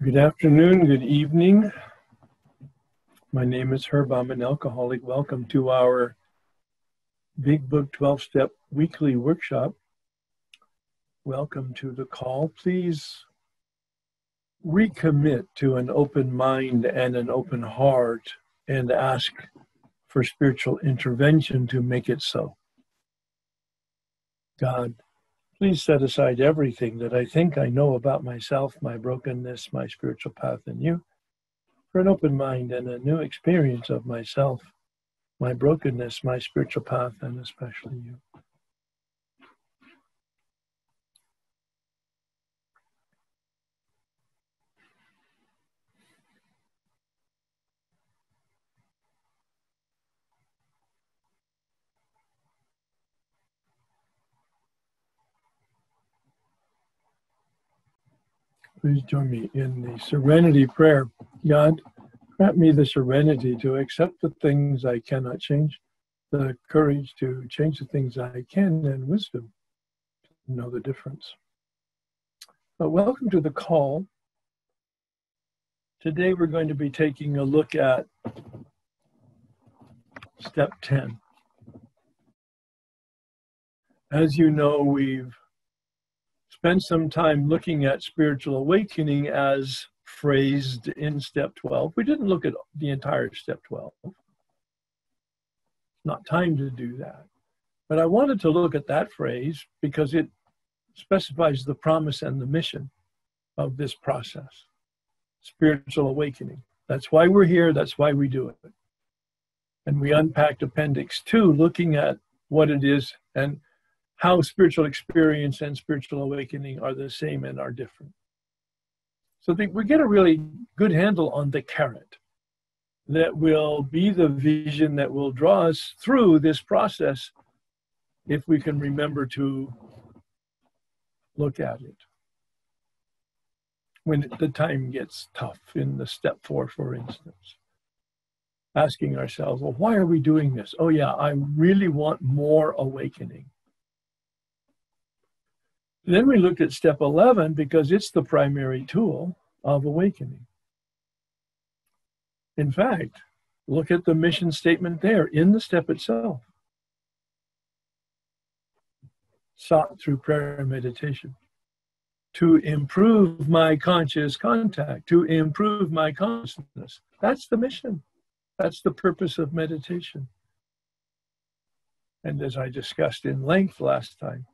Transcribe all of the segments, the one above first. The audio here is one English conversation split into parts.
Good afternoon, good evening. My name is Herb. I'm an alcoholic. Welcome to our Big Book 12 Step Weekly Workshop. Welcome to the call. Please recommit to an open mind and an open heart and ask for spiritual intervention to make it so. God, please set aside everything that I think I know about myself, my brokenness, my spiritual path in you, for an open mind and a new experience of myself, my brokenness, my spiritual path, and especially you. Please join me in the serenity prayer. God, grant me the serenity to accept the things I cannot change, the courage to change the things I can, and wisdom to know the difference. But welcome to the call. Today we're going to be taking a look at step 10. As you know, we've spend some time looking at spiritual awakening as phrased in step 12. We didn't look at the entire step 12. Not time to do that. But I wanted to look at that phrase because it specifies the promise and the mission of this process spiritual awakening. That's why we're here, that's why we do it. And we unpacked Appendix 2, looking at what it is and how spiritual experience and spiritual awakening are the same and are different. So the, we get a really good handle on the carrot that will be the vision that will draw us through this process if we can remember to look at it. When the time gets tough in the step four, for instance, asking ourselves, well, why are we doing this? Oh, yeah, I really want more awakening. Then we looked at step 11 because it's the primary tool of awakening. In fact, look at the mission statement there in the step itself. Sought through prayer and meditation to improve my conscious contact, to improve my consciousness. That's the mission. That's the purpose of meditation. And as I discussed in length last time,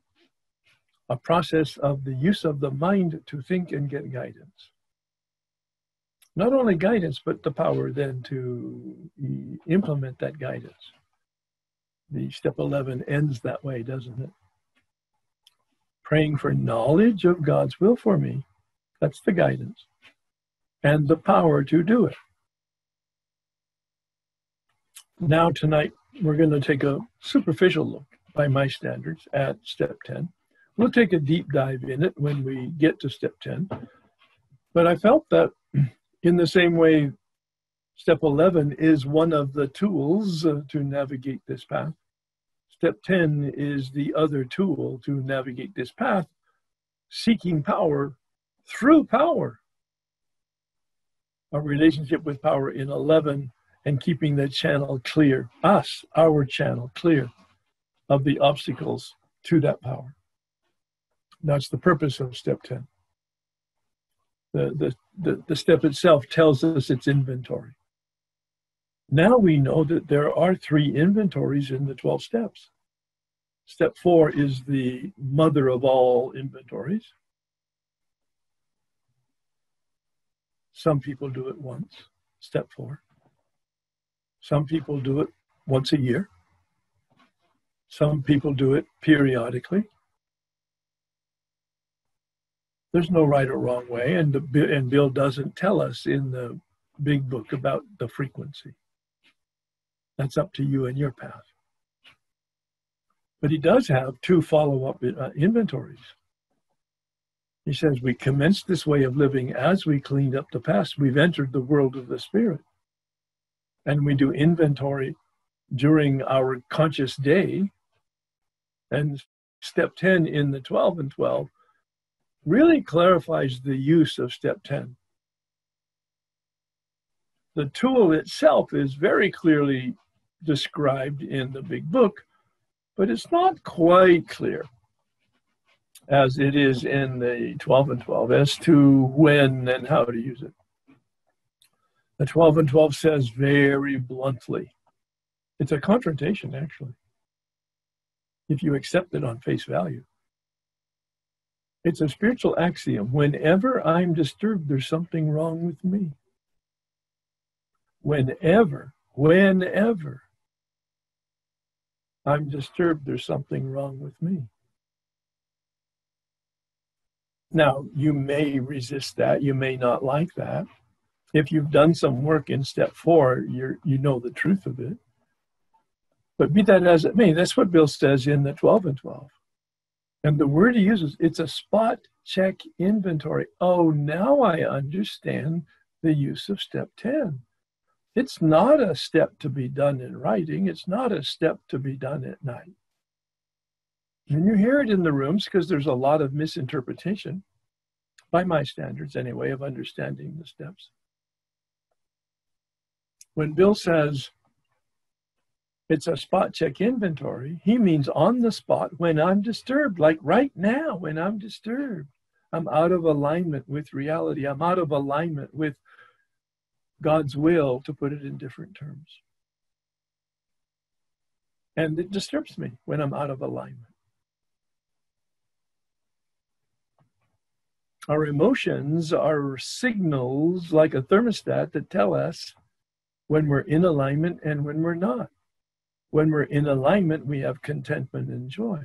a process of the use of the mind to think and get guidance. Not only guidance, but the power then to implement that guidance. The step 11 ends that way, doesn't it? Praying for knowledge of God's will for me. That's the guidance. And the power to do it. Now, tonight, we're going to take a superficial look, by my standards, at step 10 We'll take a deep dive in it when we get to step 10. But I felt that in the same way, step 11 is one of the tools uh, to navigate this path. Step 10 is the other tool to navigate this path, seeking power through power. A relationship with power in 11 and keeping the channel clear, us, our channel clear of the obstacles to that power. That's the purpose of step 10. The, the, the, the step itself tells us its inventory. Now we know that there are three inventories in the 12 steps. Step four is the mother of all inventories. Some people do it once, step four. Some people do it once a year. Some people do it periodically there's no right or wrong way, and the, and Bill doesn't tell us in the big book about the frequency. That's up to you and your path. But he does have two follow-up uh, inventories. He says, We commenced this way of living as we cleaned up the past. We've entered the world of the Spirit. And we do inventory during our conscious day. And step 10 in the 12 and 12 really clarifies the use of step 10 the tool itself is very clearly described in the big book, but it's not quite clear as it is in the 12 and 12 as to when and how to use it. The 12 and 12 says very bluntly, it's a confrontation actually, if you accept it on face value. It's a spiritual axiom. Whenever I'm disturbed, there's something wrong with me. Whenever, whenever I'm disturbed, there's something wrong with me. Now, you may resist that. You may not like that. If you've done some work in step four, you you know the truth of it. But be that as it may, that's what Bill says in the 12 and 12. And the word he uses, it's a spot check inventory. Oh, now I understand the use of step 10. It's not a step to be done in writing, it's not a step to be done at night. And you hear it in the rooms because there's a lot of misinterpretation, by my standards anyway, of understanding the steps. When Bill says it's a spot check inventory, he means on the spot when I'm disturbed, like right now when I'm disturbed. I'm out of alignment with reality. I'm out of alignment with God's will, to put it in different terms. And it disturbs me when I'm out of alignment. Our emotions are signals like a thermostat that tell us when we're in alignment and when we're not. When we're in alignment, we have contentment and joy.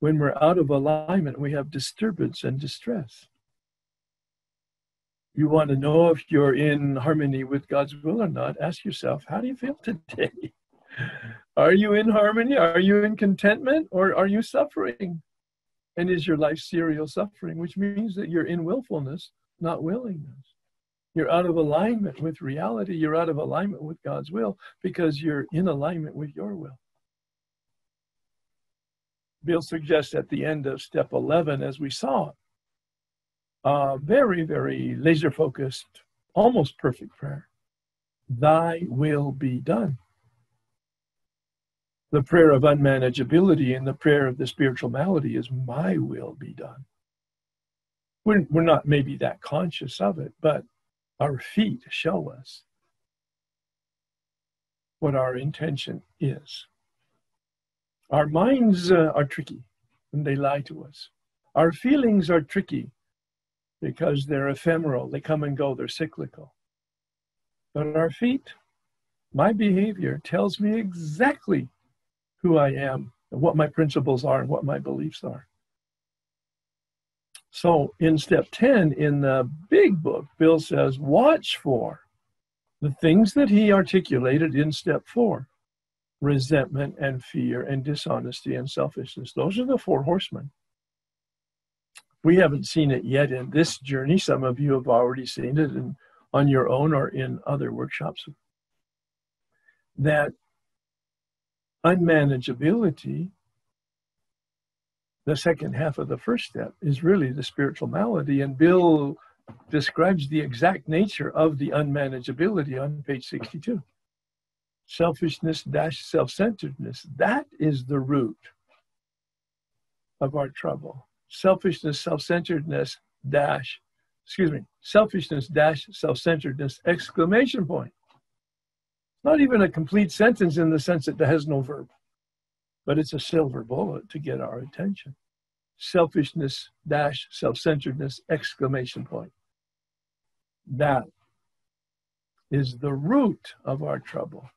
When we're out of alignment, we have disturbance and distress. You want to know if you're in harmony with God's will or not, ask yourself, how do you feel today? Are you in harmony? Are you in contentment? Or are you suffering? And is your life serial suffering, which means that you're in willfulness, not willingness. You're out of alignment with reality. You're out of alignment with God's will because you're in alignment with your will. Bill suggests at the end of step 11, as we saw, a very, very laser focused, almost perfect prayer. Thy will be done the prayer of unmanageability and the prayer of the spiritual malady is my will be done. We're, we're not maybe that conscious of it, but our feet show us what our intention is. Our minds uh, are tricky and they lie to us. Our feelings are tricky because they're ephemeral, they come and go, they're cyclical. But our feet, my behavior tells me exactly who I am, and what my principles are, and what my beliefs are. So in step 10 in the big book, Bill says, watch for the things that he articulated in step four resentment and fear and dishonesty and selfishness. Those are the four horsemen. We haven't seen it yet in this journey. Some of you have already seen it in, on your own or in other workshops. That unmanageability, the second half of the first step, is really the spiritual malady. And Bill describes the exact nature of the unmanageability on page 62. Selfishness dash self centeredness. That is the root of our trouble. Selfishness, self centeredness dash, excuse me, selfishness dash self centeredness exclamation point not even a complete sentence in the sense that it has no verb, but it's a silver bullet to get our attention. Selfishness dash self centeredness exclamation point. That is the root of our trouble.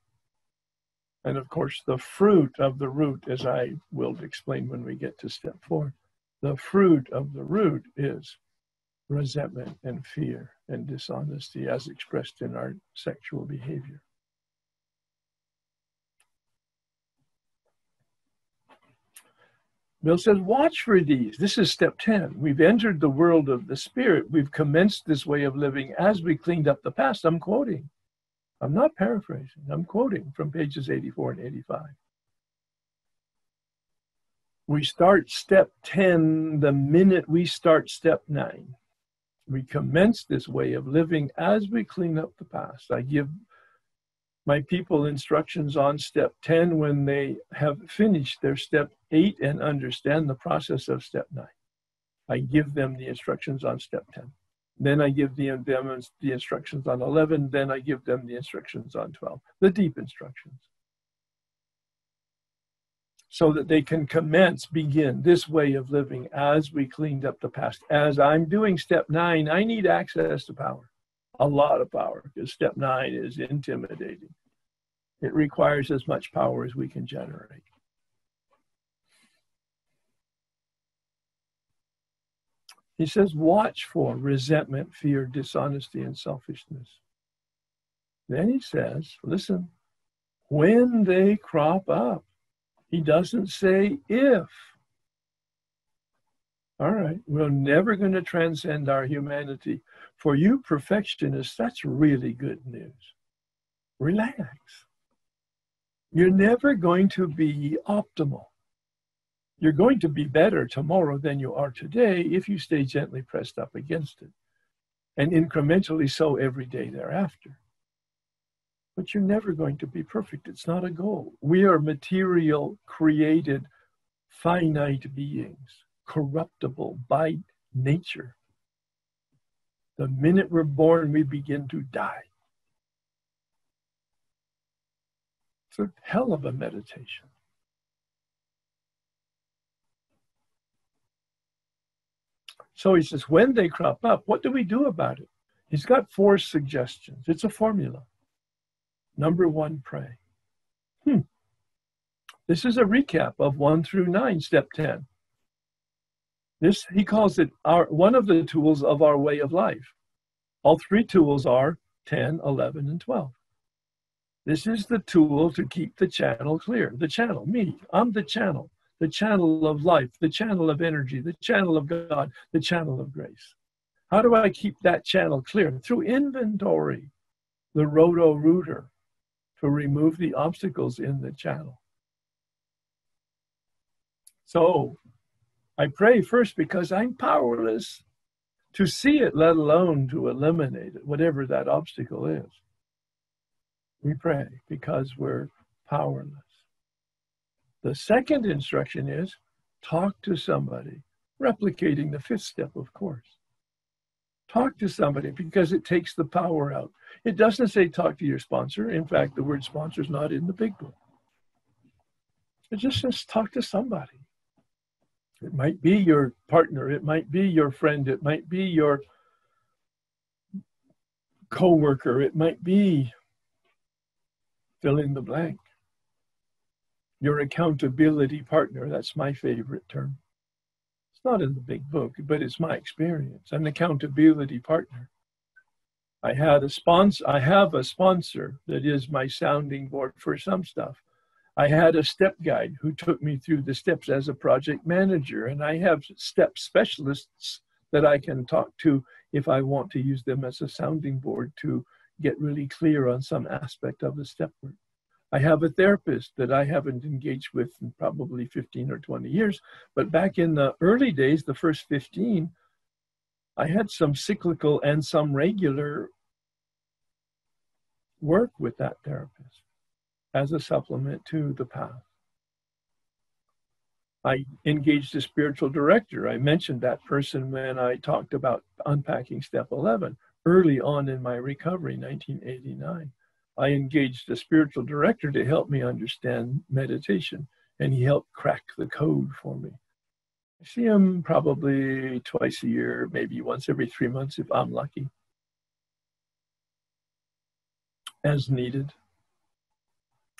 And of course, the fruit of the root, as I will explain when we get to step four, the fruit of the root is resentment and fear and dishonesty as expressed in our sexual behavior. Bill says, watch for these. This is step 10. We've entered the world of the spirit. We've commenced this way of living as we cleaned up the past. I'm quoting. I'm not paraphrasing. I'm quoting from pages 84 and 85. We start step 10 the minute we start step 9. We commence this way of living as we clean up the past. I give my people instructions on step 10 when they have finished their step 8 and understand the process of step 9. I give them the instructions on step 10. Then I give them the instructions on 11. Then I give them the instructions on 12, the deep instructions. So that they can commence, begin this way of living as we cleaned up the past. As I'm doing step nine, I need access to power, a lot of power, because step nine is intimidating. It requires as much power as we can generate. He says, watch for resentment, fear, dishonesty, and selfishness. Then he says, listen, when they crop up, he doesn't say if. All right, we're never going to transcend our humanity. For you perfectionists, that's really good news. Relax. You're never going to be optimal. You're going to be better tomorrow than you are today if you stay gently pressed up against it, and incrementally so every day thereafter. But you're never going to be perfect. It's not a goal. We are material, created, finite beings, corruptible by nature. The minute we're born, we begin to die. It's a hell of a meditation. So he says, when they crop up, what do we do about it? He's got four suggestions. It's a formula. Number one, pray. Hmm. This is a recap of one through nine, step 10. This, he calls it our, one of the tools of our way of life. All three tools are 10, 11, and 12. This is the tool to keep the channel clear. The channel, me, I'm the channel the channel of life, the channel of energy, the channel of God, the channel of grace. How do I keep that channel clear? Through inventory, the roto rooter, to remove the obstacles in the channel. So I pray first because I'm powerless to see it, let alone to eliminate it, whatever that obstacle is. We pray because we're powerless. The second instruction is talk to somebody, replicating the fifth step, of course. Talk to somebody because it takes the power out. It doesn't say talk to your sponsor. In fact, the word sponsor is not in the big book. It just says talk to somebody. It might be your partner, it might be your friend, it might be your coworker, it might be fill in the blank your accountability partner. That's my favorite term. It's not in the big book, but it's my experience. An accountability partner. I had a sponsor. I have a sponsor that is my sounding board for some stuff. I had a step guide who took me through the steps as a project manager, and I have step specialists that I can talk to if I want to use them as a sounding board to get really clear on some aspect of the step work. I have a therapist that I haven't engaged with in probably 15 or 20 years. But back in the early days, the first 15, I had some cyclical and some regular work with that therapist as a supplement to the path. I engaged a spiritual director. I mentioned that person when I talked about unpacking step 11 early on in my recovery, 1989. I engaged a spiritual director to help me understand meditation, and he helped crack the code for me. I see him probably twice a year, maybe once every three months if I'm lucky, as needed.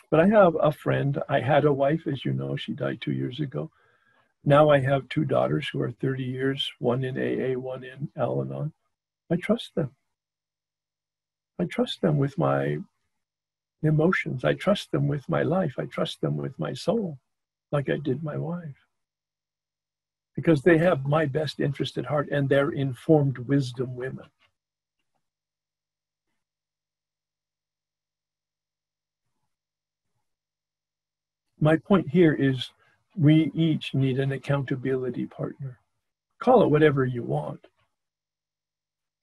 But I have a friend. I had a wife, as you know, she died two years ago. Now I have two daughters who are 30 years, one in AA, one in Al Anon. I trust them. I trust them with my emotions. I trust them with my life. I trust them with my soul, like I did my wife. Because they have my best interest at heart and they're informed wisdom women. My point here is we each need an accountability partner. Call it whatever you want.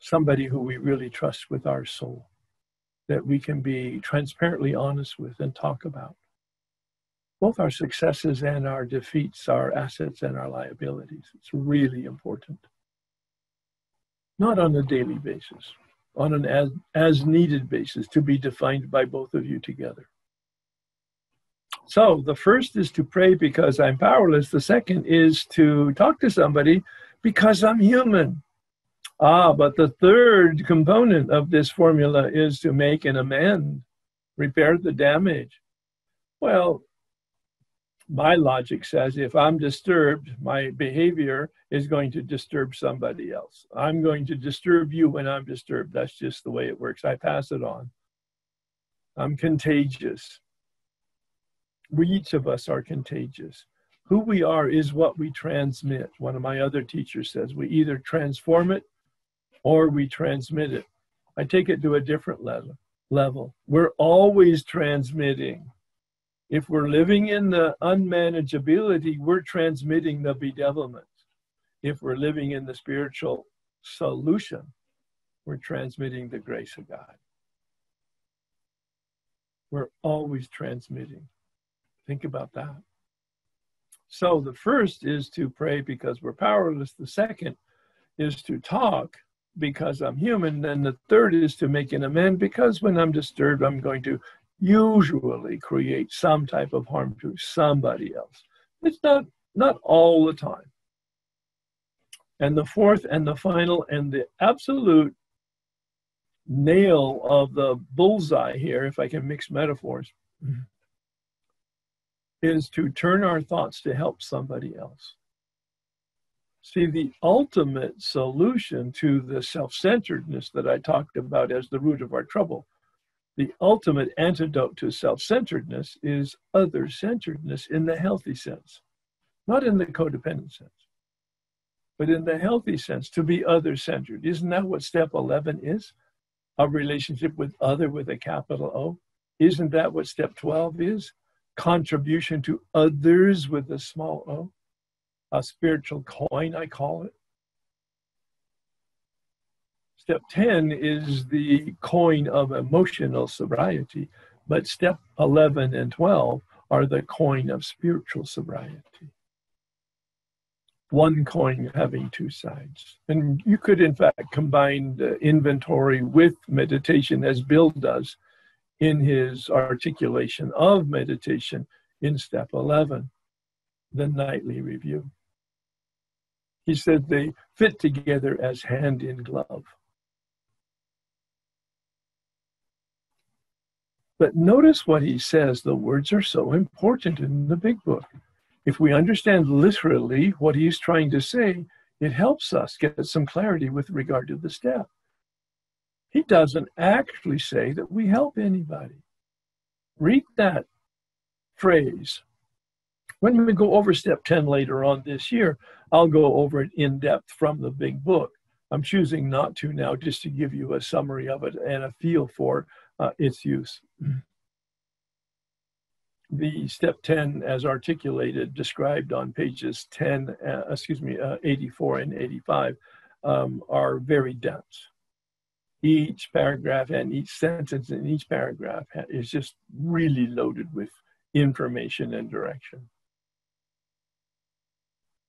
somebody who we really trust with our soul, that we can be transparently honest with and talk about. Both our successes and our defeats, our assets and our liabilities. It's really important. Not on a daily basis, on an as, as needed basis to be defined by both of you together. So the first is to pray because I'm powerless. The second is to talk to somebody because I'm human. Ah, but the third component of this formula is to make an amend, repair the damage. Well, my logic says if I'm disturbed, my behavior is going to disturb somebody else. I'm going to disturb you when I'm disturbed. That's just the way it works. I pass it on. I'm contagious. We each of us are contagious. Who we are is what we transmit. One of my other teachers says we either transform it or we transmit it. I take it to a different level. Level. We're always transmitting. If we're living in the unmanageability, we're transmitting the bedevilment. If we're living in the spiritual solution, we're transmitting the grace of God. We're always transmitting. Think about that. So the first is to pray because we're powerless. The second is to talk because I'm human. And the third is to make an amend because when I'm disturbed, I'm going to usually create some type of harm to somebody else. It's not not all the time. And the fourth and the final and the absolute nail of the bullseye here, if I can mix metaphors, mm-hmm. Is to turn our thoughts to help somebody else. See, the ultimate solution to the self centeredness that I talked about as the root of our trouble, the ultimate antidote to self centeredness is other centeredness in the healthy sense, not in the codependent sense, but in the healthy sense, to be other centered. Isn't that what step 11 is? A relationship with other with a capital O? Isn't that what step 12 is? Contribution to others with a small o? a spiritual coin, I call it. Step 10 is the coin of emotional sobriety, but step 11 and 12 are the coin of spiritual sobriety. One coin having two sides. And you could, in fact, combine the inventory with meditation as Bill does in his articulation of meditation in step 11, the nightly review. He said they fit together as hand in glove. But notice what he says. The words are so important in the big book. If we understand literally what he's trying to say, it helps us get some clarity with regard to the step. He doesn't actually say that we help anybody. Read that phrase when we go over step 10 later on this year, I'll go over it in depth from the big book. I'm choosing not to now just to give you a summary of it and a feel for uh, its use. The step 10, as articulated, described on pages 10, uh, excuse me, uh, 84 and 85, um, are very dense. Each paragraph and each sentence in each paragraph is just really loaded with information and direction.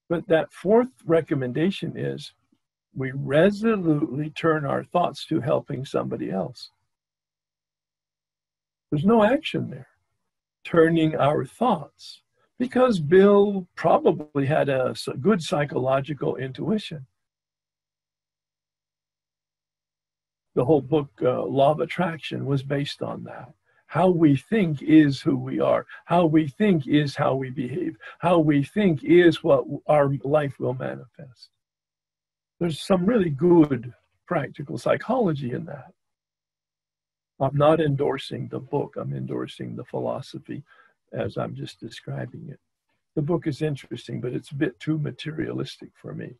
But that fourth recommendation is we resolutely turn our thoughts to helping somebody else. There's no action there. Turning our thoughts. Because Bill probably had a good psychological intuition. The whole book, uh, Law of Attraction, was based on that. How we think is who we are. How we think is how we behave. How we think is what our life will manifest. There's some really good practical psychology in that. I'm not endorsing the book, I'm endorsing the philosophy as I'm just describing it. The book is interesting, but it's a bit too materialistic for me.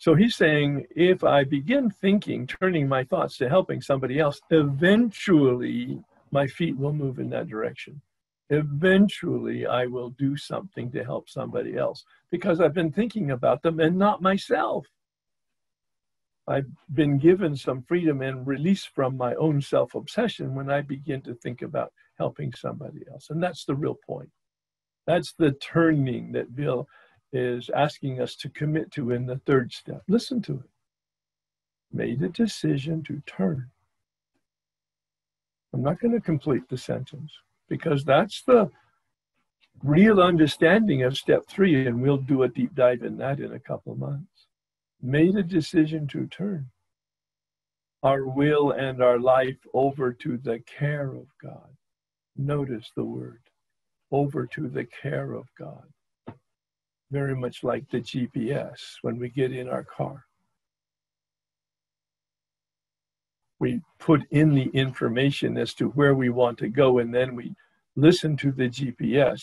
So he's saying if I begin thinking, turning my thoughts to helping somebody else, eventually my feet will move in that direction. eventually I will do something to help somebody else because I've been thinking about them and not myself. I've been given some freedom and release from my own self obsession when I begin to think about helping somebody else. And that's the real point. That's the turning that Bill is asking us to commit to in the third step. Listen to it. Made a decision to turn. I'm not going to complete the sentence because that's the real understanding of step three, and we'll do a deep dive in that in a couple of months. Made a decision to turn our will and our life over to the care of God. Notice the word over to the care of God. Very much like the GPS when we get in our car. we put in the information as to where we want to go, and then we listen to the GPS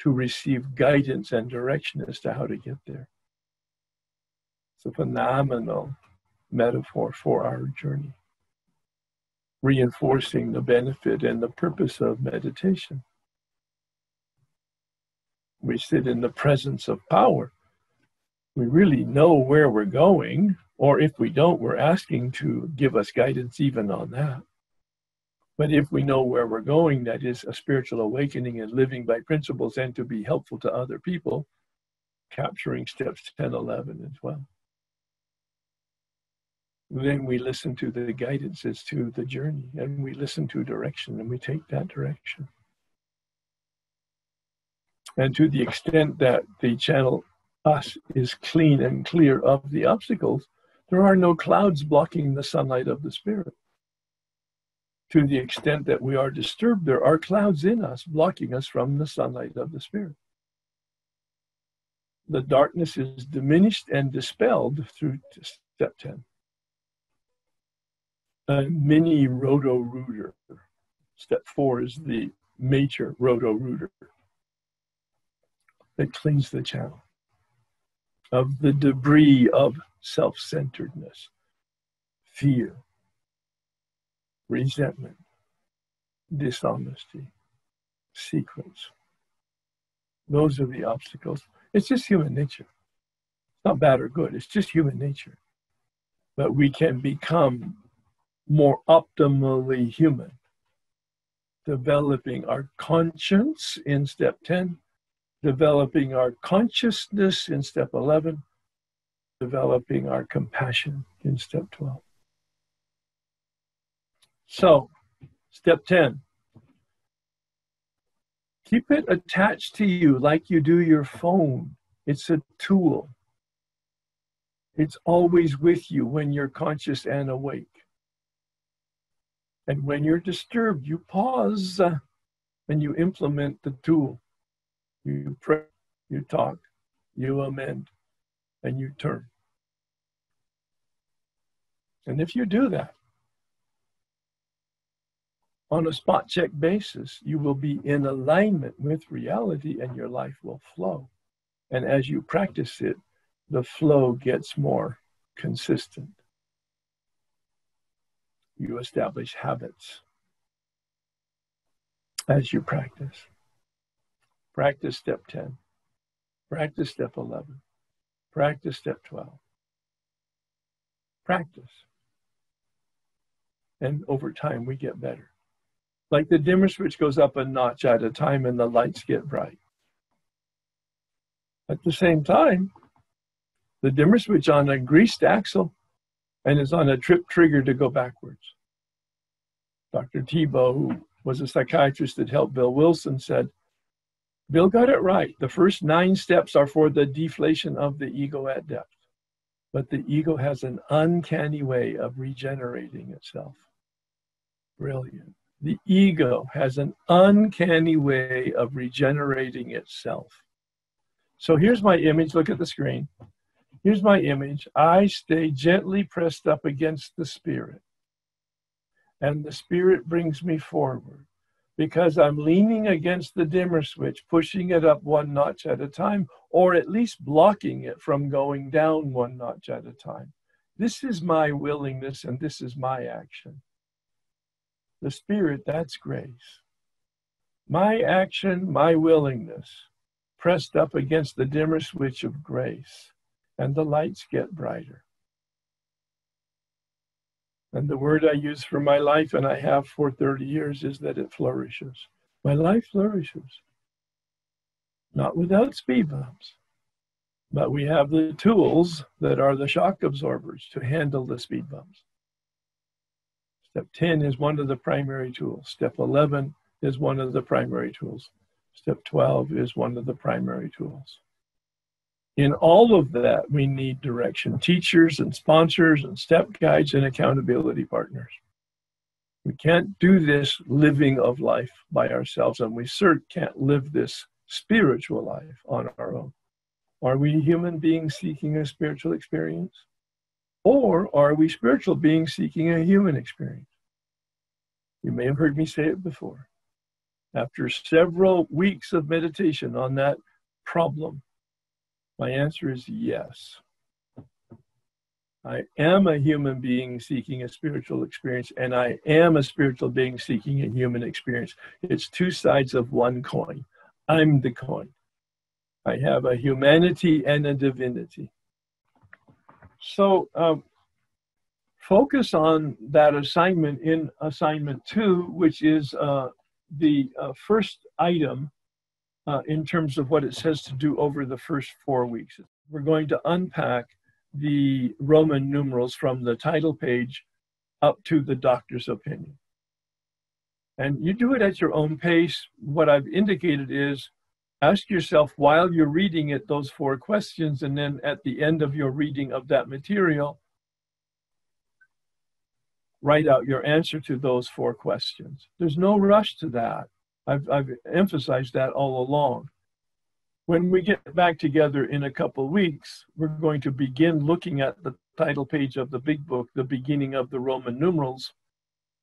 to receive guidance and direction as to how to get there. It's a phenomenal metaphor for our journey, reinforcing the benefit and the purpose of meditation. We sit in the presence of power. We really know where we're going or if we don't, we're asking to give us guidance even on that. But if we know where we're going, that is a spiritual awakening and living by principles and to be helpful to other people, capturing steps 10, 11, and 12. Then we listen to the guidances to the journey and we listen to direction and we take that direction. And to the extent that the channel us is clean and clear of the obstacles, there are no clouds blocking the sunlight of the Spirit. To the extent that we are disturbed, there are clouds in us blocking us from the sunlight of the Spirit. The darkness is diminished and dispelled through step 10. A mini roto rooter. Step four is the major roto rooter that cleans the channel of the debris of self centeredness, fear, resentment, dishonesty, secrets. Those are the obstacles. It's just human nature. It's not bad or good, it's just human nature. But we can become more optimally human, developing our conscience in step 10, developing our consciousness in step 11, developing our compassion in step 12. So, step 10 keep it attached to you like you do your phone. It's a tool, it's always with you when you're conscious and awake. And when you're disturbed, you pause uh, and you implement the tool. You pray, you talk, you amend and you turn. And if you do that on a spot check basis, you will be in alignment with reality and your life will flow. And as you practice it, the flow gets more consistent. You establish habits as you practice. Practice step 10, practice step 11, Practice step 12. Practice. And over time, we get better. Like the dimmer switch goes up a notch at a time and the lights get bright. At the same time, the dimmer switch on a greased axle and is on a trip trigger to go backwards. Dr. Tiebout, who was a psychiatrist that helped Bill Wilson, said Bill got it right. The first nine steps are for the deflation of the ego at depth. But the ego has an uncanny way of regenerating itself. Brilliant. The ego has an uncanny way of regenerating itself. So here's my image. Look at the screen. Here's my image. I stay gently pressed up against the spirit, and the spirit brings me forward because I'm leaning against the dimmer switch, pushing it up one notch at a time, or at least blocking it from going down one notch at a time. This is my willingness and this is my action. The Spirit, that's grace. My action, my willingness, pressed up against the dimmer switch of grace, and the lights get brighter. And the word I use for my life, and I have for 30 years, is that it flourishes. My life flourishes. Not without speed bumps, but we have the tools that are the shock absorbers to handle the speed bumps. Step 10 is one of the primary tools. Step 11 is one of the primary tools. Step 12 is one of the primary tools. In all of that, we need direction teachers and sponsors and step guides and accountability partners. We can't do this living of life by ourselves, and we certainly can't live this spiritual life on our own. Are we human beings seeking a spiritual experience? Or are we spiritual beings seeking a human experience? You may have heard me say it before. After several weeks of meditation on that problem, my answer is yes. I am a human being seeking a spiritual experience, and I am a spiritual being seeking a human experience. It's two sides of one coin. I'm the coin. I have a humanity and a divinity. So, um, focus on that assignment in assignment two, which is uh, the uh, first item uh, in terms of what it says to do over the first four weeks. We're going to unpack the Roman numerals from the title page up to the doctor's opinion. And you do it at your own pace. What I've indicated is ask yourself while you're reading it those four questions, and then at the end of your reading of that material, write out your answer to those four questions. There's no rush to that. I've, I've emphasized that all along. When we get back together in a couple weeks, we're going to begin looking at the title page of the big book, the beginning of the Roman numerals,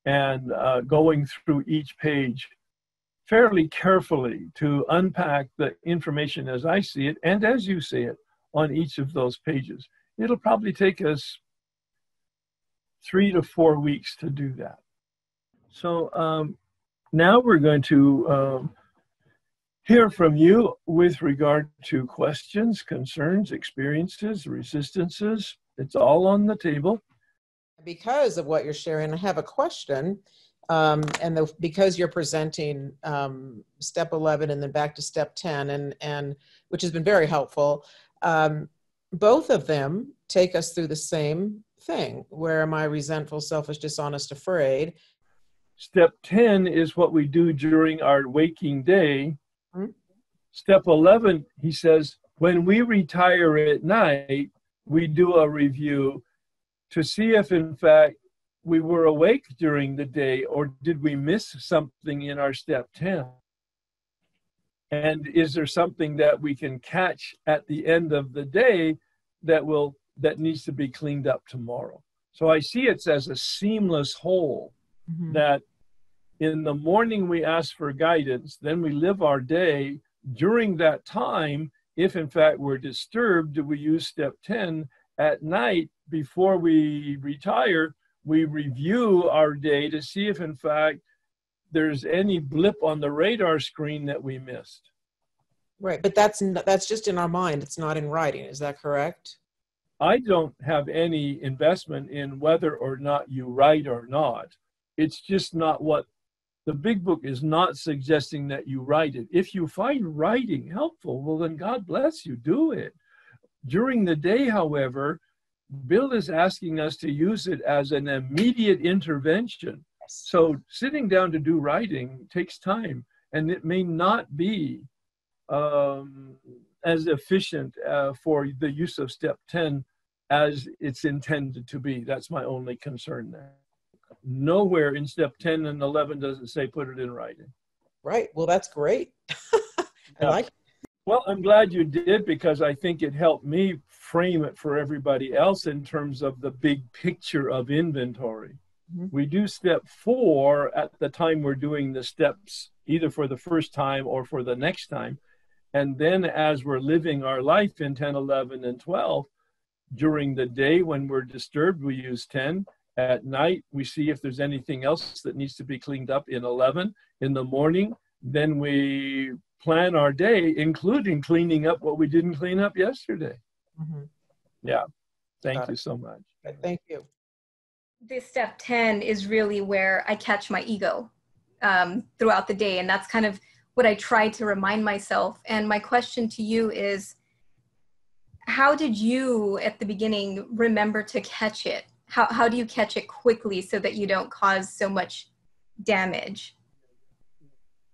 and uh, going through each page fairly carefully to unpack the information as I see it and as you see it on each of those pages. It'll probably take us three to four weeks to do that. So um, now we're going to um, hear from you with regard to questions, concerns, experiences, resistances. It's all on the table. Because of what you're sharing, I have a question. Um, and the, because you're presenting um, step 11 and then back to step 10, and, and which has been very helpful, um, both of them take us through the same thing. Where am I resentful, selfish, dishonest, afraid? Step 10 is what we do during our waking day. Mm-hmm. Step 11, he says, when we retire at night, we do a review to see if, in fact, we were awake during the day or did we miss something in our step 10? And is there something that we can catch at the end of the day that will that needs to be cleaned up tomorrow? So I see it as a seamless whole mm-hmm. that in the morning we ask for guidance, then we live our day. During that time, if in fact we're disturbed, do we use step 10? At night, before we retire, we review our day to see if in fact there's any blip on the radar screen that we missed. Right, but that's that's just in our mind. It's not in writing. Is that correct? I don't have any investment in whether or not you write or not. It's just not what the big book is not suggesting that you write it. If you find writing helpful, well, then God bless you, do it. During the day, however, Bill is asking us to use it as an immediate intervention. So sitting down to do writing takes time, and it may not be um, as efficient uh, for the use of step 10 as it's intended to be. That's my only concern there. Nowhere in step 10 and 11 does it say put it in writing. Right. Well, that's great. I yeah. like it. Well, I'm glad you did because I think it helped me frame it for everybody else in terms of the big picture of inventory. Mm-hmm. We do step four at the time we're doing the steps, either for the first time or for the next time. And then as we're living our life in 10, 11, and 12, during the day when we're disturbed, we use 10. At night, we see if there's anything else that needs to be cleaned up in 11. In the morning, then we plan our day, including cleaning up what we didn't clean up yesterday. Mm-hmm. Yeah. Thank Got you it. so much. Thank you. this step 10 is really where I catch my ego um, throughout the day. And that's kind of what I try to remind myself. And my question to you is how did you at the beginning remember to catch it? How, how do you catch it quickly so that you don't cause so much damage?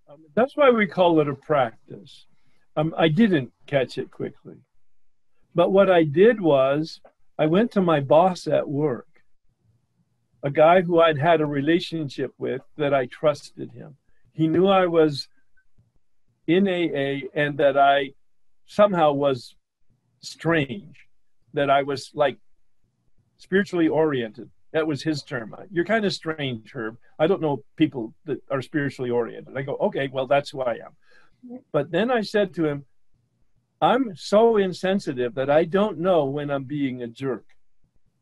Um, that's why we call it a practice. Um, I didn't catch it quickly. But what I did was I went to my boss at work, a guy who I'd had a relationship with that I trusted him. He knew I was in AA and that I somehow was strange, that I was like spiritually oriented. That was his term. You're kind of strange, Herb. I don't know people that are spiritually oriented. I go, okay, well, that's who I am. But then I said to him, I'm so insensitive that I don't know when I'm being a jerk.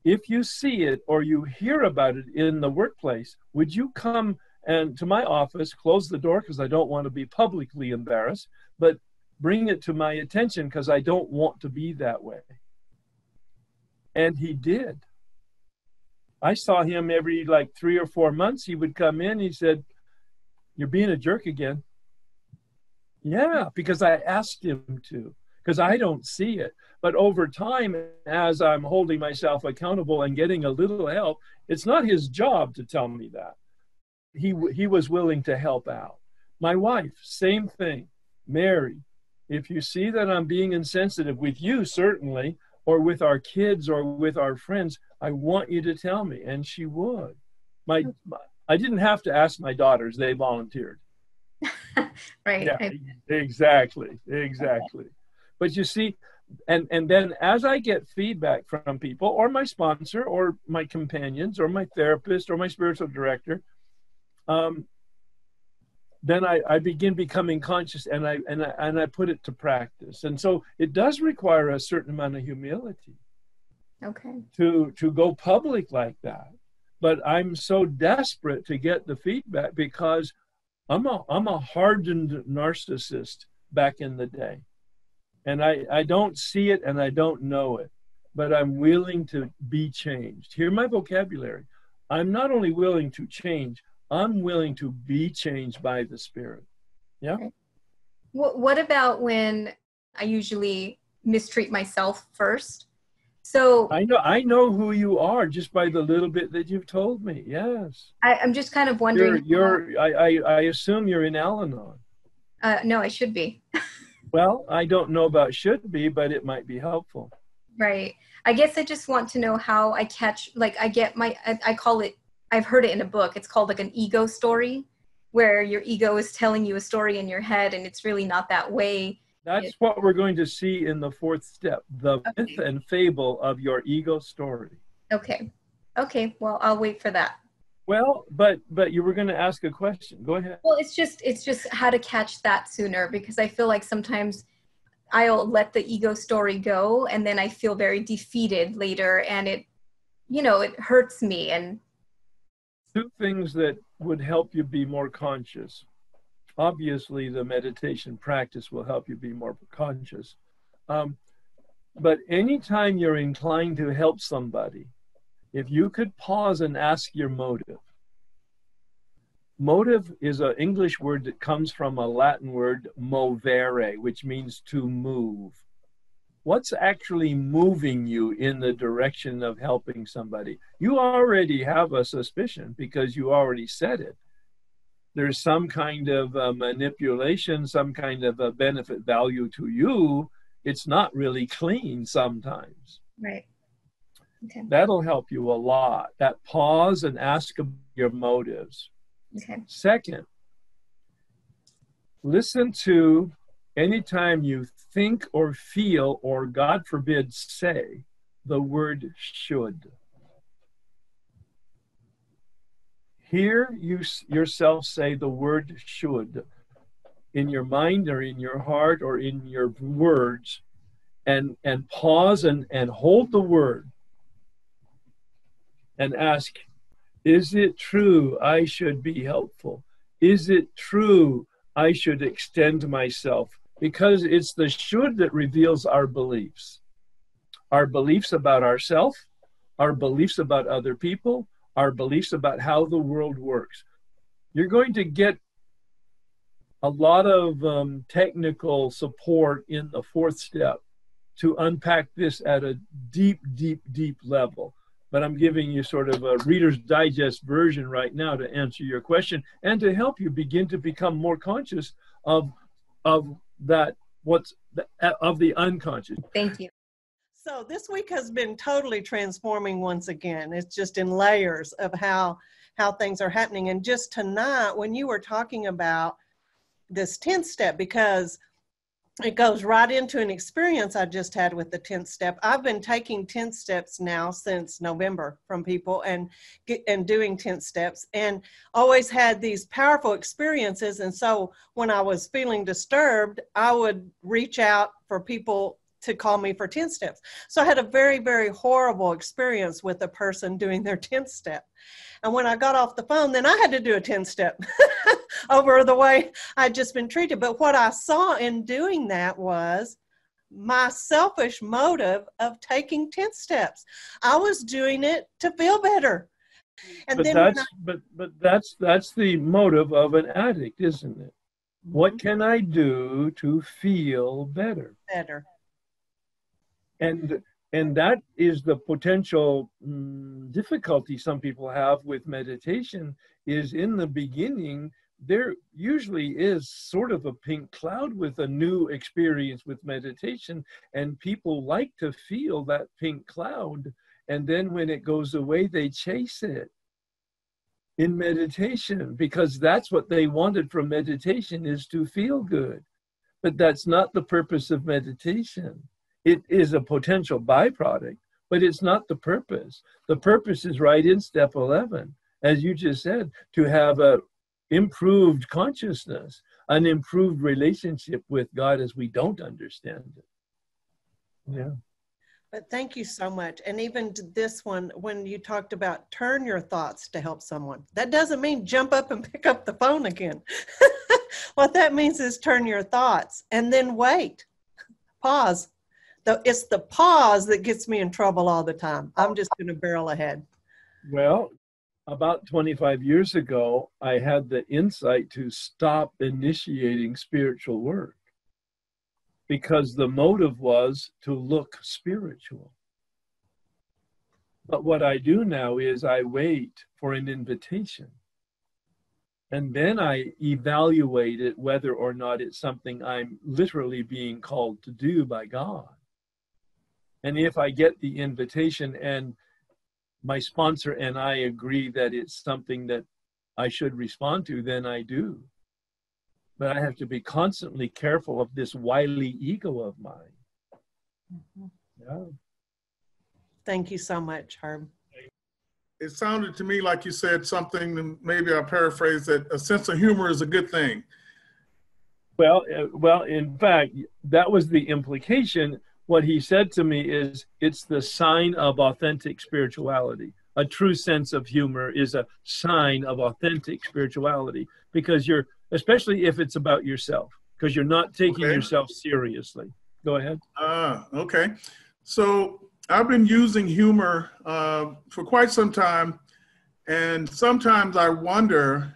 If you see it or you hear about it in the workplace, would you come and to my office, close the door because I don't want to be publicly embarrassed, but bring it to my attention because I don't want to be that way. And he did. I saw him every like three or four months. He would come in. He said, You're being a jerk again. Yeah, because I asked him to, because I don't see it. But over time, as I'm holding myself accountable and getting a little help, it's not his job to tell me that. He, he was willing to help out. My wife, same thing. Mary, if you see that I'm being insensitive with you, certainly, or with our kids or with our friends, I want you to tell me. And she would. My, my I didn't have to ask my daughters, they volunteered. right. Yeah, I- exactly, exactly. But you see, and and then as I get feedback from people, or my sponsor, or my companions, or my therapist, or my spiritual director, um, then I, I begin becoming conscious, and I and I and I put it to practice. And so it does require a certain amount of humility okay. to to go public like that. But I'm so desperate to get the feedback because I'm a I'm a hardened narcissist back in the day. And I, I don't see it and I don't know it, but I'm willing to be changed. Hear my vocabulary. I'm not only willing to change, I'm willing to be changed by the Spirit. Yeah. What, what about when I usually mistreat myself first? So I know I know who you are just by the little bit that you've told me. Yes. I, I'm just kind of You're wondering. you're I, I, I assume you're in Al Anon. uh, no, I should be. Well, I don't know about should be, but it might be helpful. Right. I guess I just want to know how I catch, like, I get my, I, I call it, I've heard it in a book. It's called like an ego story, where your ego is telling you a story in your head and it's really not that way. That's what we're going to see in the fourth step the Okay. myth and fable of your ego story. Okay. Okay. Well, I'll wait for that. Well, but but you were going to ask a question. Go ahead. Well, it's just, it's just how to catch that sooner because I feel like sometimes I'll let the ego story go and then I feel very defeated later and it, you know, it hurts me. And Two things that would help you be more conscious. Obviously, the meditation practice will help you be more conscious. Um, but anytime you're inclined to help somebody, if you could pause and ask your motive. Motive is an English word that comes from a Latin word movere, which means to move. What's actually moving you in the direction of helping somebody? You already have a suspicion because you already said it. There's some kind of uh, manipulation, some kind of a benefit value to you. It's not really clean sometimes right. Okay. that'll help you a lot that pause and ask about your motives Okay. second listen to anytime you think or feel or god forbid say the word should hear you yourself say the word should in your mind or in your heart or in your words and and pause and and hold the word and ask, is it true I should be helpful? Is it true I should extend myself because it's the should that reveals our beliefs. Our beliefs about ourselves, our beliefs about other people, our beliefs about how the world works. You're going to get a lot of um, technical support in the fourth step to unpack this at a deep, deep, deep level. But I'm giving you sort of a Reader's Digest version right now to answer your question and to help you begin to become more conscious of of that what's the, of the unconscious. Thank you. So this week has been totally transforming once again. It's just in layers of how how things are happening. And just tonight, when you were talking about this 10th step, because it goes right into an experience I just had with the 10th step. I've been taking 10 steps now since November from people and and doing 10 steps and always had these powerful experiences and so when I was feeling disturbed, I would reach out for people to call me for 10 steps. So I had a very very horrible experience with a person doing their 10 step. And when I got off the phone, then I had to do a 10 step over the way I'd just been treated. But what I saw in doing that was my selfish motive of taking 10 steps. I was doing it to feel better. And but then that's I, but but that's that's the motive of an addict, isn't it? What mm-hmm. can I do to feel better? Better. And and that is the potential mm, difficulty some people have with meditation is in the beginning there usually is sort of a pink cloud with a new experience with meditation and people like to feel that pink cloud and then when it goes away they chase it in meditation because that's what they wanted from meditation is to feel good. But that's not the purpose of meditation it is a potential byproduct, but it's not the purpose. The purpose is right in step 11, as you just said, to have a improved consciousness, an improved relationship with God as we don't understand it. Yeah. But thank you so much. And even this one, when you talked about turn your thoughts to help someone, that doesn't mean jump up and pick up the phone again. what that means is turn your thoughts and then wait, pause, the, it's the pause that gets me in trouble all the time. I'm just going to barrel ahead. Well, about 25 years ago, I had the insight to stop initiating spiritual work because the motive was to look spiritual. But what I do now is I wait for an invitation. And then I evaluate it whether or not it's something I'm literally being called to do by God. And if I get the invitation and my sponsor and I agree that it's something that I should respond to, then I do. But I have to be constantly careful of this wily ego of mine. Mm-hmm. Yeah. Thank you so much, Herb. It sounded to me like you said something, and maybe I paraphrase that a sense of humor is a good thing. Well, uh, well, in fact, that was the implication what he said to me is it's the sign of authentic spirituality. A true sense of humor is a sign of authentic spirituality because you're, especially if it's about yourself, because you're not taking okay. yourself seriously. Go ahead. Ah, uh, okay. So I've been using humor uh, for quite some time, and sometimes I wonder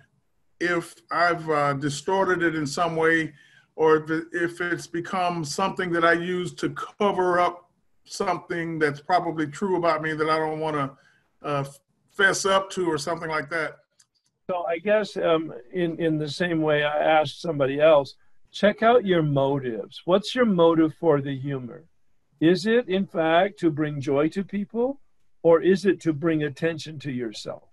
if I've uh, distorted it in some way or if, if it's become something that I use to cover up something that's probably true about me that I don't want to uh, fess up to or something like that. So I guess um, in in the same way I asked somebody else, check out your motives. What's your motive for the humor? Is it in fact to bring joy to people, or is it to bring attention to yourself?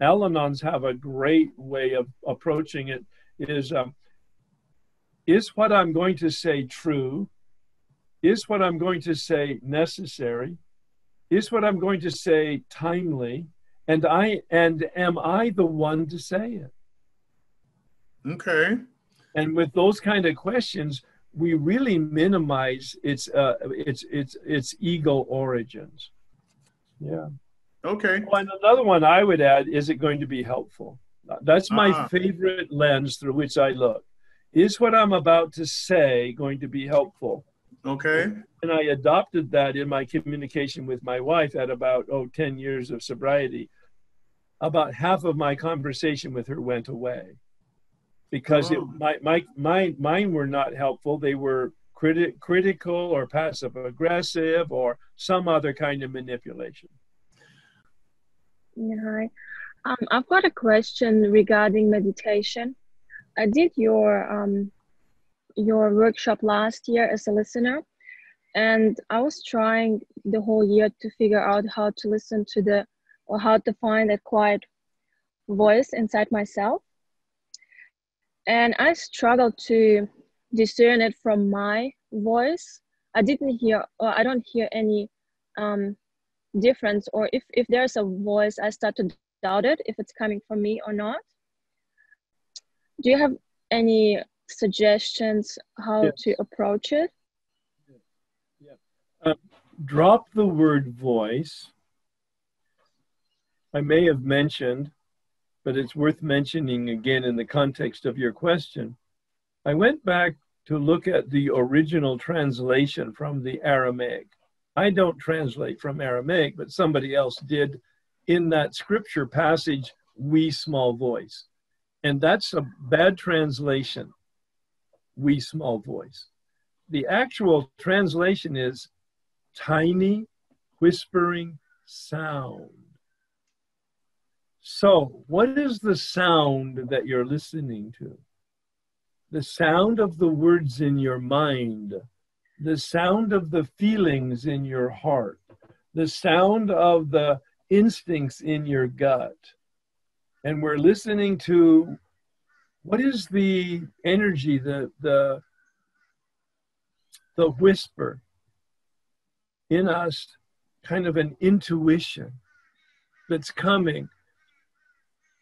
Al-Anons have a great way of approaching it. Is um, is what I'm going to say true? Is what I'm going to say necessary? Is what I'm going to say timely? And I and am I the one to say it? Okay. And with those kind of questions, we really minimize its uh, its its its ego origins. Yeah. Okay. Oh, and another one I would add: Is it going to be helpful? That's my Ah. favorite lens through which I look. Is what I'm about to say going to be helpful? Okay. And I adopted that in my communication with my wife at about, oh, 10 years of sobriety. About half of my conversation with her went away because it, Oh. my, my, my, mine were not helpful. They were criti- critical or passive aggressive or some other kind of manipulation. Yeah, Hi. Um, I've got a question regarding meditation. I did your um, your workshop last year as a listener, and I was trying the whole year to figure out how to listen to the or how to find that quiet voice inside myself. And I struggled to discern it from my voice. I didn't hear, or I don't hear any um, difference or if if there's a voice i start to doubt it if it's coming from me or not do you have any suggestions how Yes. to approach it uh, drop the word voice. I may have mentioned, but it's worth mentioning again in the context of your question. I went back to look at the original translation from the Aramaic. I don't translate from Aramaic, but somebody else did in that scripture passage, we small voice. And that's a bad translation, wee small voice. The actual translation is tiny whispering sound. So, what is the sound that you're listening to? The sound of the words in your mind, the sound of the feelings in your heart, the sound of the instincts in your gut. And we're listening to what is the energy, the, the, the whisper in us, kind of an intuition that's coming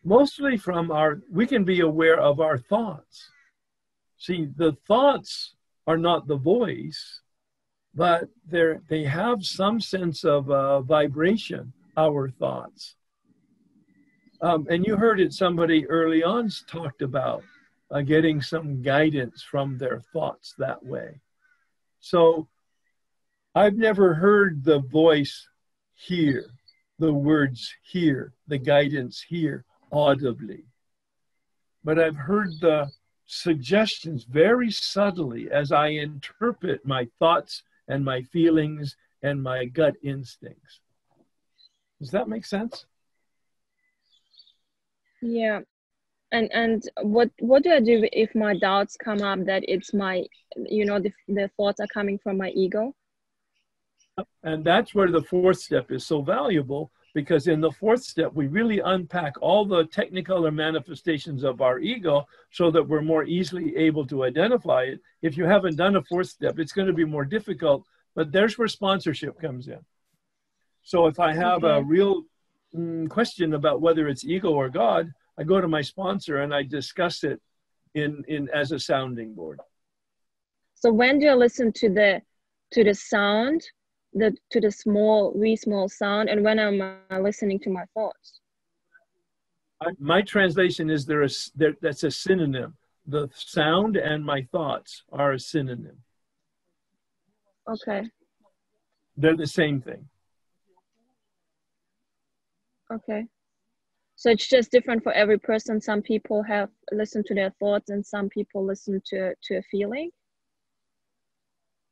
mostly from our, we can be aware of our thoughts. See, the thoughts are not the voice, but they're, they have some sense of uh, vibration, our thoughts. Um, and you heard it, somebody early on talked about uh, getting some guidance from their thoughts that way. So I've never heard the voice here, the words here, the guidance here audibly. But I've heard the suggestions very subtly as I interpret my thoughts and my feelings and my gut instincts. Does that make sense? Yeah and and what what do i do if my doubts come up that it's my you know the, the thoughts are coming from my ego And that's where the fourth step is so valuable because in the fourth step, we really unpack all the technicolor manifestations of our ego so that we're more easily able to identify it. If you haven't done a fourth step, it's going to be more difficult, but there's where sponsorship comes in. So if I have a real Mm, question about whether it's ego or God, I go to my sponsor and I discuss it in, in as a sounding board. so when do i listen to the to the sound the to the small wee small sound and when am i listening to my thoughts? I- my translation is there is there that's a synonym. The sound and my thoughts are a synonym. Okay. They're the same thing Okay. So it's just different for every person. Some people have listened to their thoughts and some people listen to to a feeling.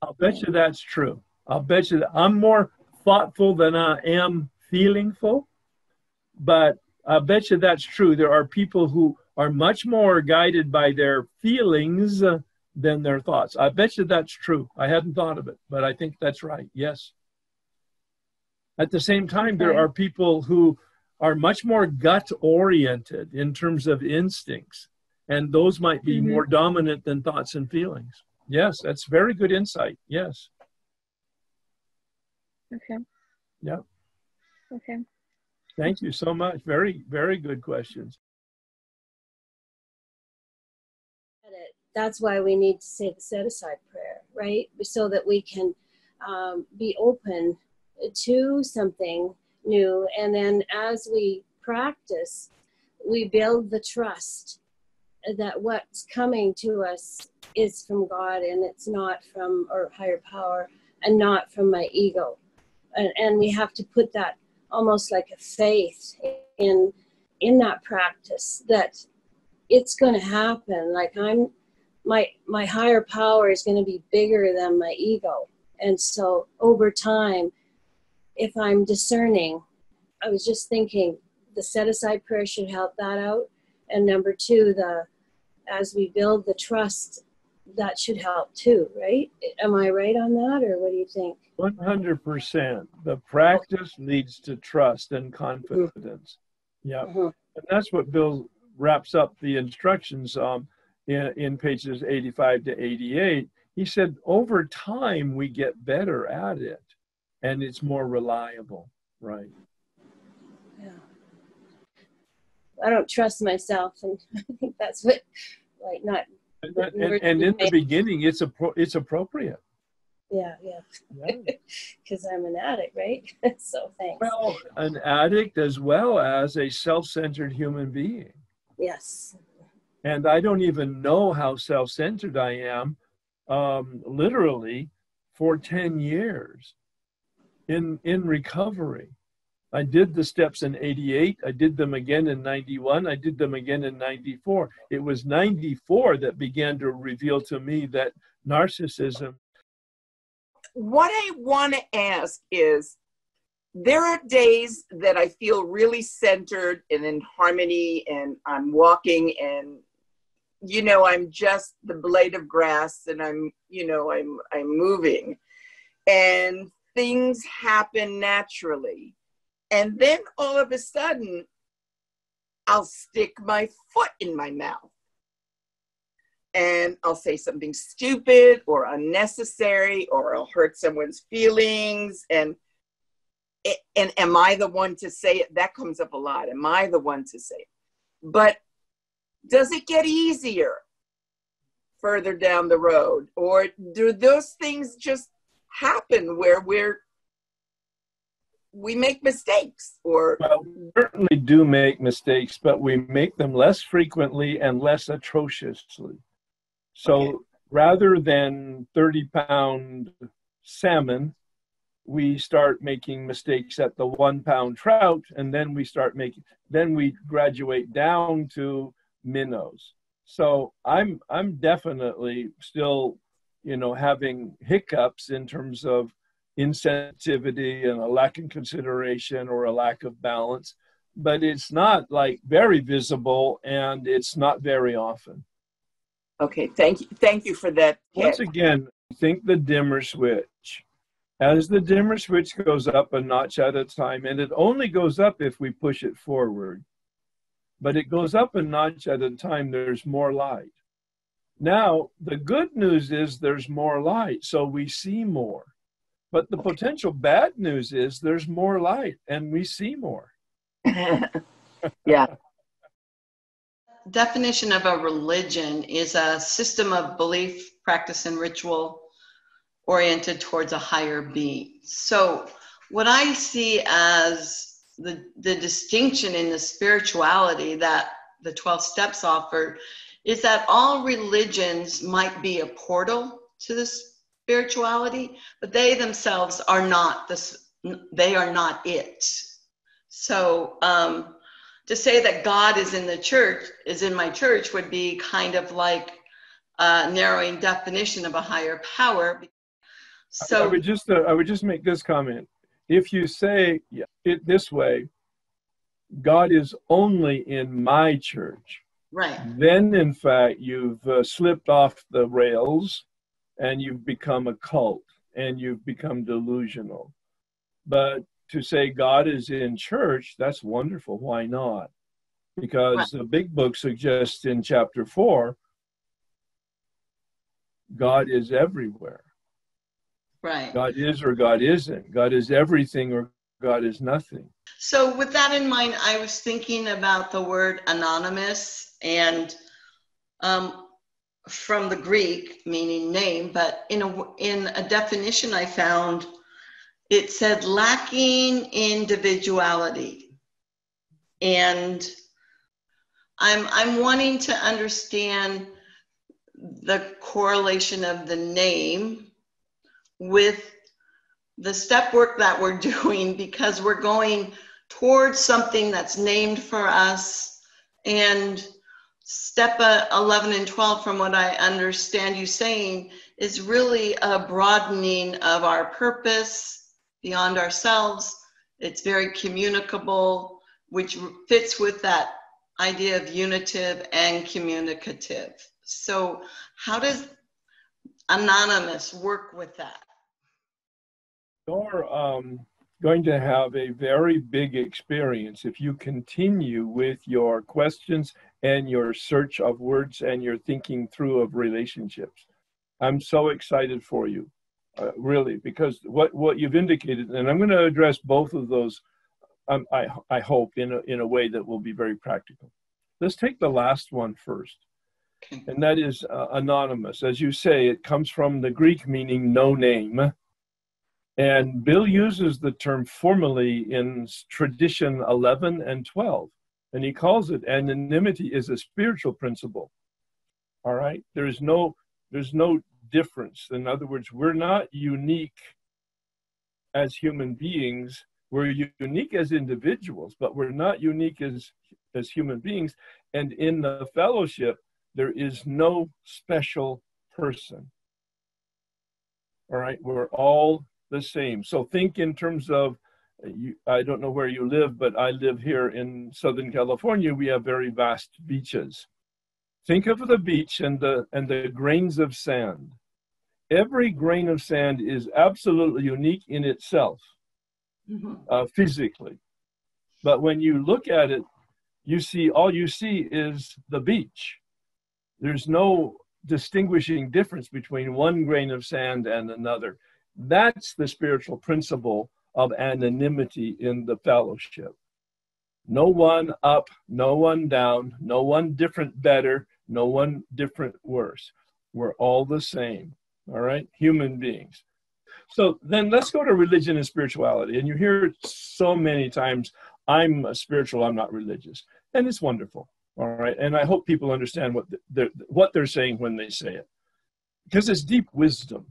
i'll bet you that's true. I'll bet you that i'm more thoughtful than i am feelingful but i bet you that's true. There are people who are much more guided by their feelings uh, than their thoughts. I bet you that's true. I hadn't thought of it but i think that's right. Yes. At the same time there are people who are much more gut oriented in terms of instincts and those might be Mhm. more dominant than thoughts and feelings yes that's very good insight yes Okay. Yep. Okay. thank you so much very very good questions. That's why we need to say the set aside prayer, right? So that we can um, be open to something new. And then as we practice, we build the trust that what's coming to us is from God and it's not from or higher power and not from my ego. And, and we have to put that almost like a faith in in that practice that it's going to happen like i'm my my higher power is going to be bigger than my ego and so over time if i'm discerning i was just thinking the set aside prayer should help that out. And number two the as we build the trust that should help too right? Am i right on that or what do you think? 100% the practice leads to trust and confidence. Yeah. Mhm. and that's what bill wraps up the instructions um, in, in pages 85 to 88 he said over time we get better at it and it's more reliable right? Yeah. I don't trust myself and i think that's what like not and, that- and, and in the beginning it's appro- it's appropriate. Yeah yeah. Yeah. because i'm an addict right? So thanks. Well an addict as well as a self-centered human being. Yes. And I don't even know how self-centered I am, um, literally, for ten years, in in recovery. I did the steps in '88. I did them again in '91. I did them again in '94. It was '94 that began to reveal to me that narcissism. What I want to ask is there are days that I feel really centered and in harmony, and I'm walking, and you know, I'm just the blade of grass, and I'm, you know, I'm I'm moving, and things happen naturally, and then all of a sudden, I'll stick my foot in my mouth, and I'll say something stupid or unnecessary, or I'll hurt someone's feelings, and and am I the one to say it? That comes up a lot. Am I the one to say it? But does it get easier further down the road? Or do those things just happen where we're we make mistakes or Well, we certainly do make mistakes, but we make them less frequently and less atrociously. So Okay. rather than 30 pound salmon, we start making mistakes at the one pound trout, and then we start making, then we graduate down to minnows. So I'm I'm definitely still, you know, having hiccups in terms of insensitivity and a lack of consideration or a lack of balance, but it's not like very visible and it's not very often. okay thank you thank you for that Once again, think the dimmer switch. As the dimmer switch goes up a notch at a time, and it only goes up if we push it forward, but it goes up a notch at a time, there's more light. Now, the good news is there's more light, so we see more. But the potential bad news is there's more light and we see more. yeah definition of a religion is a system of belief, practice, and ritual oriented towards a higher being. So, what I see as the, the distinction in the spirituality that the 12 steps offer is that all religions might be a portal to the spirituality, but they themselves are not this, they are not it. So, um, to say that God is in the church, is in my church, would be kind of like a narrowing definition of a higher power. So I would just uh, I would just make this comment. If you say it this way, God is only in my church, right, then in fact you've uh, slipped off the rails and you've become a cult and you've become delusional. But to say God is in church, that's wonderful. Why not? Because the big book suggests in chapter four, God is everywhere. right. God is or God isn't. God is everything or God is nothing. So, with that in mind, I was thinking about the word anonymous and um, from the Greek, meaning name, but in a, in a definition I found, it said lacking individuality. And I'm I'm wanting to understand the correlation of the name with the step work that we're doing because we're going towards something that's named for us. And step uh, 11 and 12 from what i understand you saying is really a broadening of our purpose beyond ourselves. It's very communicable which fits with that idea of unitive and communicative. So how does anonymous work with that you're um, going to have a very big experience if you continue with your questions and your search of words and your thinking through of relationships. I'm so excited for you, uh, really, because what, what you've indicated, and I'm going to address both of those, um, I, I hope, in a, in a way that will be very practical. Let's take the last one first, and that is uh, anonymous. As you say, it comes from the Greek meaning no name and Bill uses the term formally in tradition 11 and 12, and he calls it anonymity is a spiritual principle. All right, there's no there's no difference. In other words, we're not unique as human beings. We're unique as individuals, but we're not unique as as human beings. And in the fellowship, there is no special person. All right, we're all the same. So think in terms of, you, I don't know where you live, but I live here in Southern California. We have very vast beaches. Think of the beach and the, and the grains of sand. Every grain of sand is absolutely unique in itself, mm-hmm. uh, physically. But when you look at it, you see, all you see is the beach. There's no distinguishing difference between one grain of sand and another. That's the spiritual principle of anonymity in the fellowship. No one up, no one down, no one different better, no one different worse. We're all the same, all right? Human beings. So then let's go to religion and spirituality. And you hear it so many times I'm spiritual, I'm not religious. And it's wonderful, all right? And I hope people understand what they're, what they're saying when they say it. Because it's deep wisdom.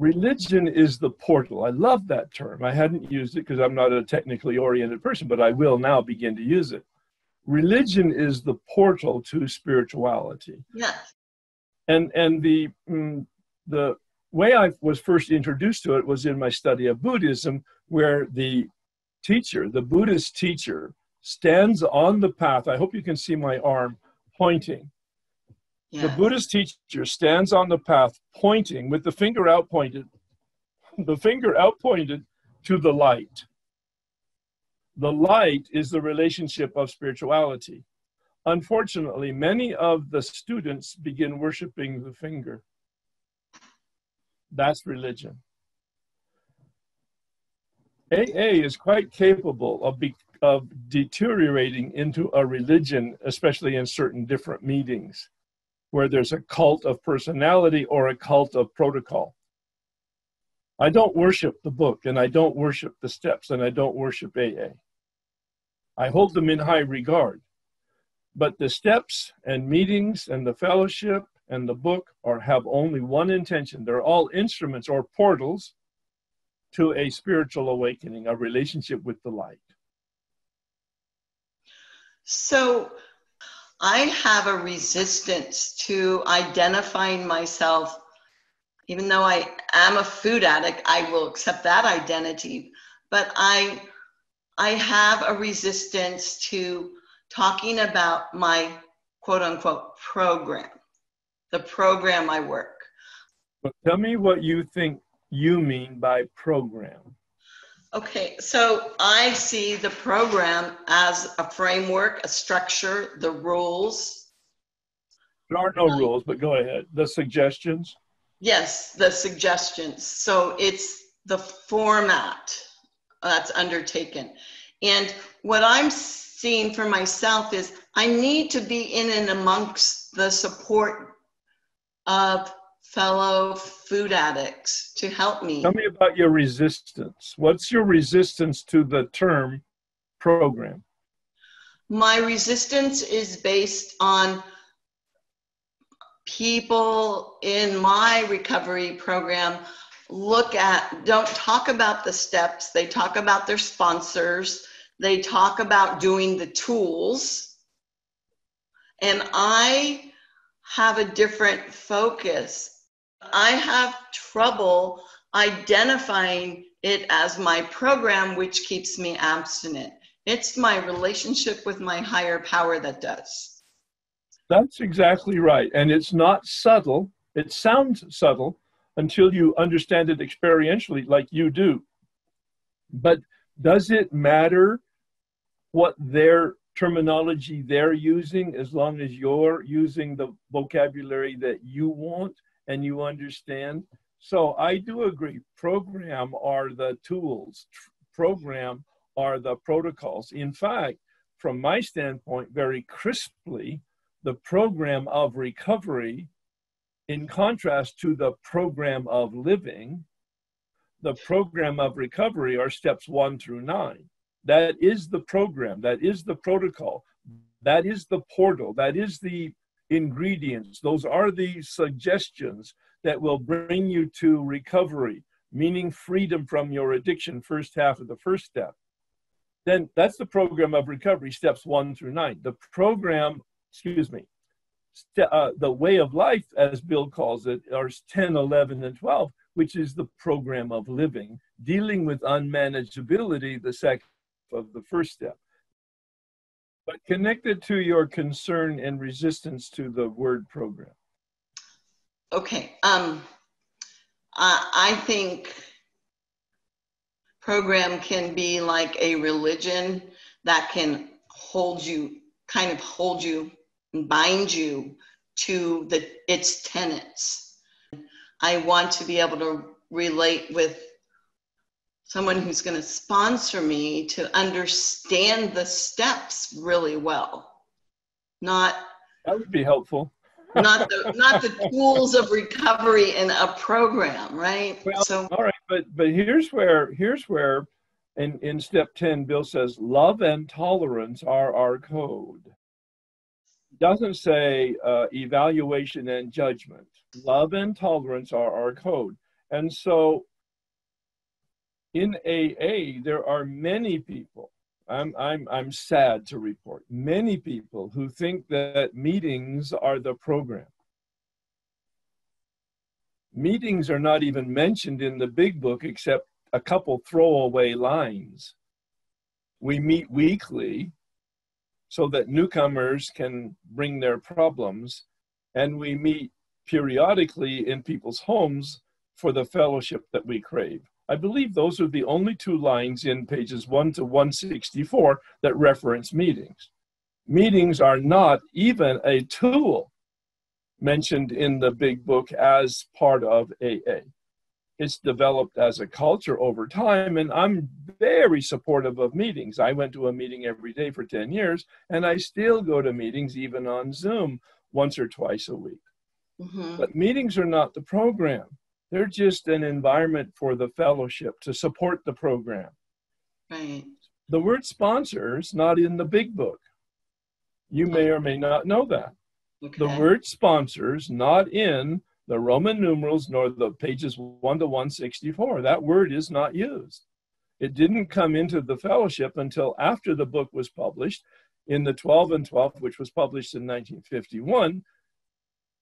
Religion is the portal. I love that term. I hadn't used it because I'm not a technically oriented person, but I will now begin to use it. Religion is the portal to spirituality. Yes. And and the mm, the way I was first introduced to it was in my study of Buddhism, where the teacher, the Buddhist teacher, stands on the path. I hope you can see my arm pointing the Buddhist teacher stands on the path pointing with the finger out pointed, the finger out pointed to the light. The light is the relationship of spirituality. Unfortunately, many of the students begin worshiping the finger. That's religion. AA is quite capable of, be, of deteriorating into a religion, especially in certain different meetings where there's a cult of personality or a cult of protocol. I don't worship the book and I don't worship the steps and I don't worship AA. I hold them in high regard. But the steps and meetings and the fellowship and the book are have only one intention. They're all instruments or portals to a spiritual awakening, a relationship with the light. So I have a resistance to identifying myself. Even though I am a food addict, I will accept that identity. But I, I have a resistance to talking about my quote unquote program, the program I work. Tell me what you think you mean by program. Okay, so I see the program as a framework, a structure, the rules. There are no rules, but go ahead. The suggestions? Yes, the suggestions. So it's the format that's undertaken. And what I'm seeing for myself is I need to be in and amongst the support of fellow food addicts to help me. Tell me about your resistance. What's your resistance to the term program? my resistance is based on people in my recovery program look at, don't talk about the steps, they talk about their sponsors, they talk about doing the tools. And I have a different focus. I have trouble identifying it as my program, which keeps me abstinent. It's my relationship with my higher power that does. That's exactly right. And it's not subtle. It sounds subtle until you understand it experientially, like you do. But does it matter what their terminology they're using as long as you're using the vocabulary that you want and you understand? So I do agree. Program are the tools. Program are the protocols. In fact, from my standpoint, very crisply, the program of recovery, in contrast to the program of living, the program of recovery are steps one through nine. That is the program, that is the protocol, that is the portal, that is the ingredients. Those are the suggestions that will bring you to recovery, meaning freedom from your addiction, first half of the first step then that's the program of recovery, steps one through nine. The program, excuse me, st- uh, the way of life, as Bill calls it, are 10, 11, and 12, which is the program of living, dealing with unmanageability, the second of the first step. But connected to your concern and resistance to the word program. Okay. Um, I, I think program can be like a religion that can hold you, kind of hold you and bind you to the its tenets. I want to be able to relate with someone who's going to sponsor me to understand the steps really well. Not that would be helpful. not the not the tools of recovery in a program, right? Well, so all right, but but here's where here's where in, in step 10 bill says love and tolerance are our code doesn't say uh, evaluation and judgment love and tolerance are our code and so in aa there are many people I'm, I'm, I'm sad to report many people who think that meetings are the program meetings are not even mentioned in the big book except a couple throwaway lines. We meet weekly so that newcomers can bring their problems, and we meet periodically in people's homes for the fellowship that we crave. I believe those are the only two lines in pages 1 to 164 that reference meetings. Meetings are not even a tool mentioned in the big book as part of AA. It's developed as a culture over time, and I'm very supportive of meetings. I went to a meeting every day for 10 years, and I still go to meetings even on Zoom once or twice a week. Mm-hmm. But meetings are not the program, they're just an environment for the fellowship to support the program. Right. The word sponsors not in the big book. You may or may not know that. Okay. The word sponsors not in the Roman numerals nor the pages 1 to 164. That word is not used. It didn't come into the fellowship until after the book was published in the 12 and 12, which was published in 1951.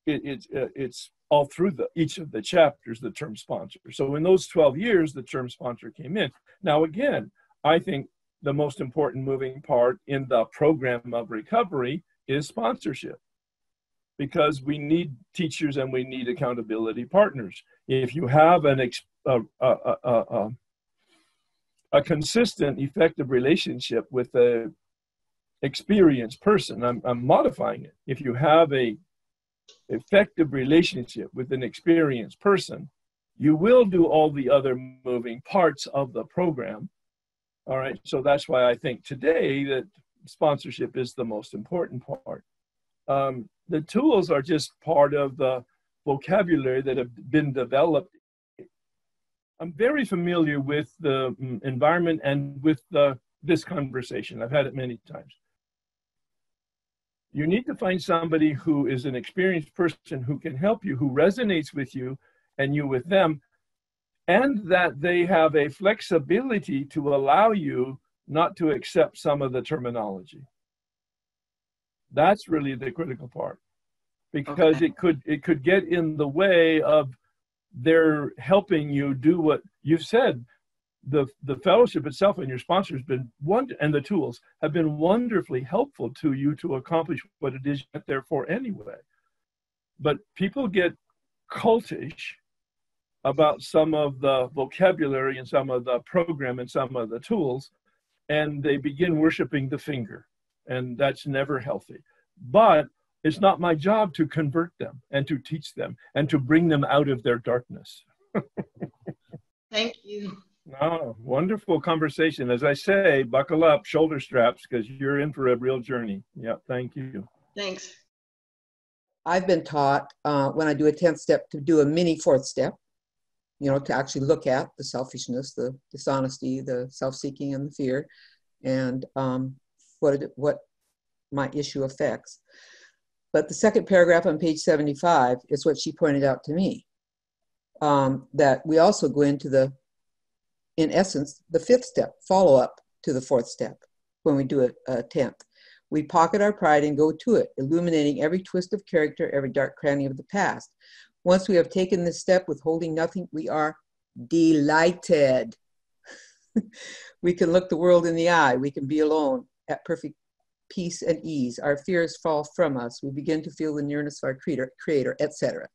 It, it, uh, it's all through the, each of the chapters, the term sponsor. So in those 12 years, the term sponsor came in. Now, again, I think the most important moving part in the program of recovery is sponsorship because we need teachers and we need accountability partners. If you have an ex, a, a, a, a, consistent, effective relationship with a experienced person, I'm, I'm modifying it. If you have a effective relationship with an experienced person, you will do all the other moving parts of the program. All right, so that's why I think today that sponsorship is the most important part. Um, the tools are just part of the vocabulary that have been developed. I'm very familiar with the mm, environment and with the, this conversation. I've had it many times. You need to find somebody who is an experienced person who can help you, who resonates with you and you with them, and that they have a flexibility to allow you not to accept some of the terminology. That's really the critical part because Okay. it could it could get in the way of their helping you do what you've said the the fellowship itself and your sponsors been one and the tools have been wonderfully helpful to you to accomplish what it is you're there for anyway. But people get cultish about some of the vocabulary and some of the program and some of the tools and they begin worshiping the finger and that's never healthy. But it's not my job to convert them and to teach them and to bring them out of their darkness. Thank you. Oh, wonderful conversation. As I say, buckle up, shoulder straps, because you're in for a real journey. Yeah, thank you. Thanks. I've been taught uh, when I do a 10th step to do a mini fourth step, you know, to actually look at the selfishness, the dishonesty, the self seeking, and the fear, and um, what, it, what my issue affects. But the second paragraph on page 75 is what she pointed out to me um, that we also go into the, in essence, the fifth step, follow up to the fourth step when we do a, a 10th. We pocket our pride and go to it, illuminating every twist of character, every dark cranny of the past. Once we have taken this step with holding nothing, we are delighted. we can look the world in the eye. We can be alone at perfect peace and ease. Our fears fall from us. We begin to feel the nearness of our creator, creator etc.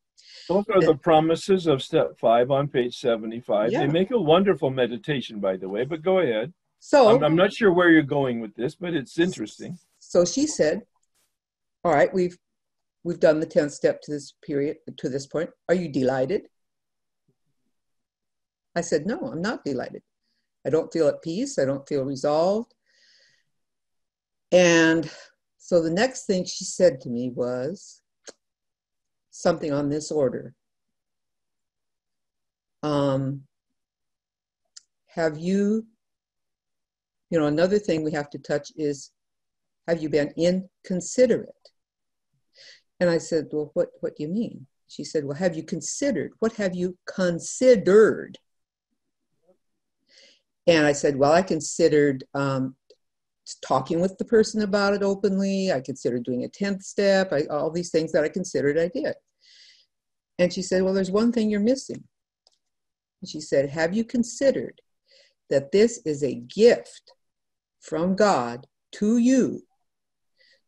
Those are the promises of step five on page 75. Yeah. They make a wonderful meditation, by the way, but go ahead. So, I'm, I'm not sure where you're going with this, but it's interesting. so she said, "All right, we've we've done the tenth step to this period to this point. Are you delighted?" I said, "No, I'm not delighted. I don't feel at peace. I don't feel resolved." And so the next thing she said to me was something on this order. Um, have you, you know, another thing we have to touch is have you been inconsiderate? And I said, Well, what, what do you mean? She said, Well, have you considered? What have you considered? And I said, Well, I considered um, talking with the person about it openly. I considered doing a 10th step, I, all these things that I considered I did. And she said, Well, there's one thing you're missing. And she said, Have you considered that this is a gift from God to you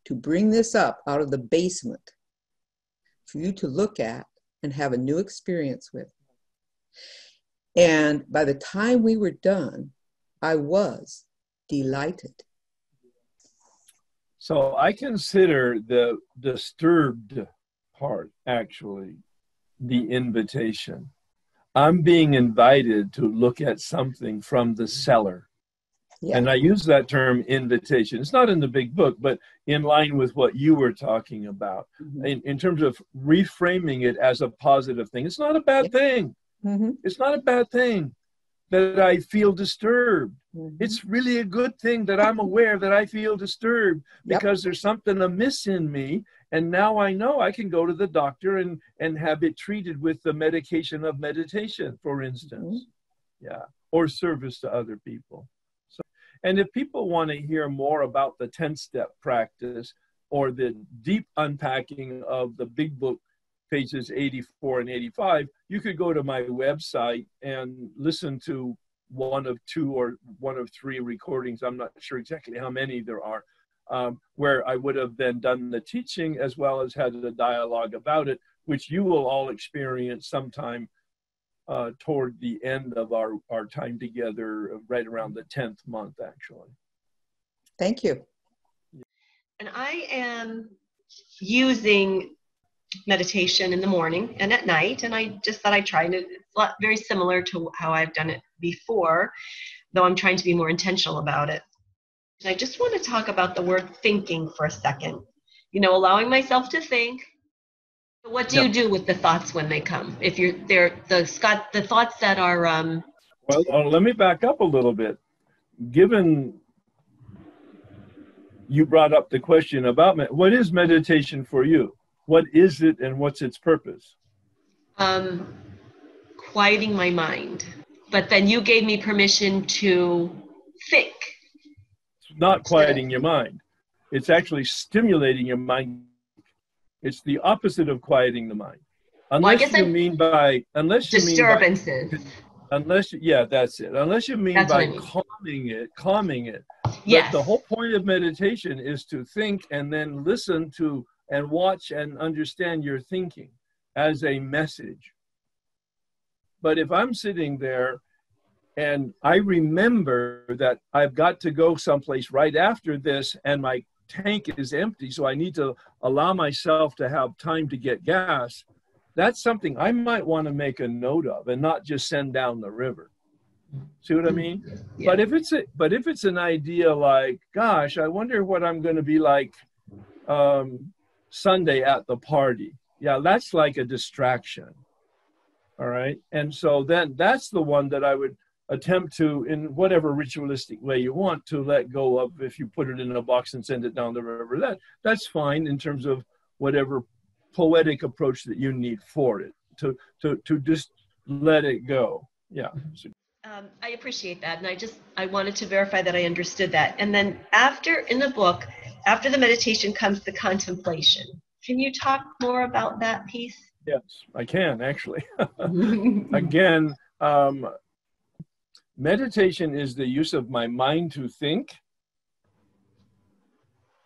to bring this up out of the basement for you to look at and have a new experience with? And by the time we were done, I was delighted. So I consider the disturbed part actually the invitation. I'm being invited to look at something from the cellar. Yeah. And I use that term invitation. It's not in the big book, but in line with what you were talking about, Mhm. in, in terms of reframing it as a positive thing. It's not a bad thing. Mhm. It's not a bad thing that I feel disturbed. Mhm. It's really a good thing that I'm aware that I feel disturbed Yep. because there's something amiss in me. And now I know I can go to the doctor and, and have it treated with the medication of meditation, for instance. Yeah. Or service to other people. So, and if people want to hear more about the 10 step practice or the deep unpacking of the big book pages 84 and 85, you could go to my website and listen to one of two or one of three recordings. I'm not sure exactly how many there are, um, where I would have then done the teaching as well as had a dialogue about it, which you will all experience sometime uh, toward the end of our, our time together, uh, right around the 10th month, actually. Thank you. And I am using meditation in the morning and at night. And I just thought I'd try. And it's a lot, very similar to how I've done it before, though I'm trying to be more intentional about it. And I just want to talk about the word thinking for a second. You know, allowing myself to think. What do you do with the thoughts when they come? If you're there, the Scott, the thoughts that are um, Well, uh, let me back up a little bit. Given you brought up the question about med- what is meditation for you? What is it and what's its purpose? Um, quieting my mind. But then you gave me permission to think. It's not quieting your mind. It's actually stimulating your mind. It's the opposite of quieting the mind. Unless guess you I'm- mean by unless you mean by, Disturbances. unless yeah, that's it. Unless you mean That's by I mean. calming it, calming it. Yes. But the whole point of meditation is to think and then listen to and watch and understand your thinking as a message. But if I'm sitting there and I remember that I've got to go someplace right after this and my tank is empty, so I need to allow myself to have time to get gas, that's something I might want to make a note of and not just send down the river. See what I mean? But if it's a, but if it's an idea like, gosh, I wonder what I'm going to be like um, Sunday at the party. Yeah, that's like a distraction. All right, and so then that's the one that I would attempt to, in whatever ritualistic way you want, to let go of. If you put it in a box and send it down the river, that that's fine in terms of whatever poetic approach that you need for it. To to to just let it go. Yeah. So Um, I appreciate that, and I just I wanted to verify that I understood that. And then after in the book, after the meditation comes the contemplation. Can you talk more about that piece? Yes, I can actually. Again, um, meditation is the use of my mind to think.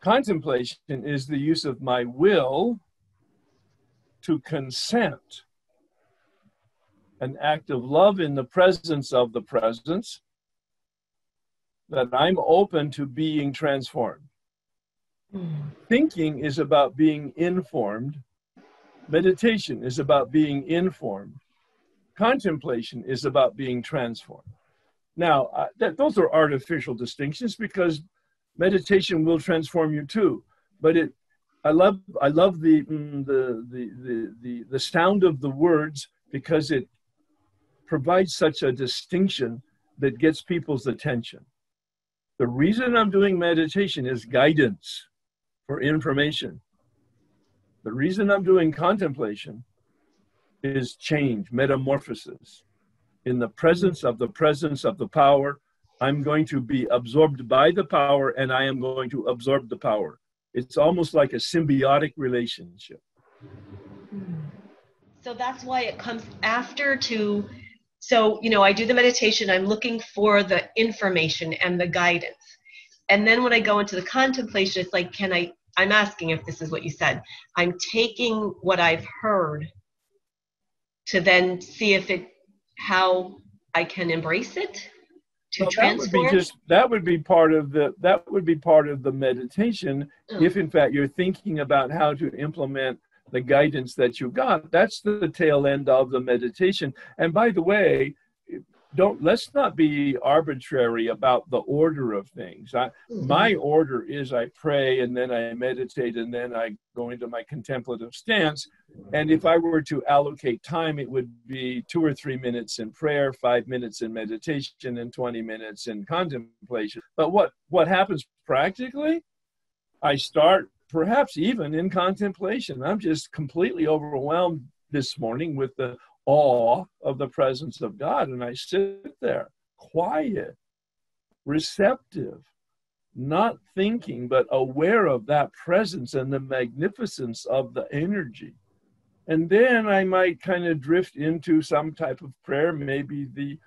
Contemplation is the use of my will to consent. An act of love in the presence of the presence, that I'm open to being transformed. Thinking is about being informed. Meditation is about being informed. Contemplation is about being transformed. Now, uh, that, those are artificial distinctions because meditation will transform you too. But it, I love, I love the, mm, the, the, the, the, the sound of the words because it provides such a distinction that gets people's attention. The reason I'm doing meditation is guidance for information. The reason I'm doing contemplation is change, metamorphosis. In the presence of the presence of the power, I'm going to be absorbed by the power and I am going to absorb the power. It's almost like a symbiotic relationship. So that's why it comes after to so you know I do the meditation I'm looking for the information and the guidance. And then when I go into the contemplation it's like can I I'm asking if this is what you said. I'm taking what I've heard to then see if it how I can embrace it to Well, that would be just that would be part of the that would be part of the meditation Mm. if in fact you're thinking about how to implement the guidance that you got that's the tail end of the meditation and by the way don't let's not be arbitrary about the order of things. I, mm-hmm. my order is i pray and then i meditate and then i go into my contemplative stance. And if i were to allocate time it would be two or three minutes in prayer five minutes in meditation and 20 minutes in contemplation. But what what happens practically? I start perhaps even in contemplation. I'm just completely overwhelmed this morning with the awe of the presence of God. And I sit there quiet, receptive, not thinking, but aware of that presence and the magnificence of the energy. And then I might kind of drift into some type of prayer, maybe the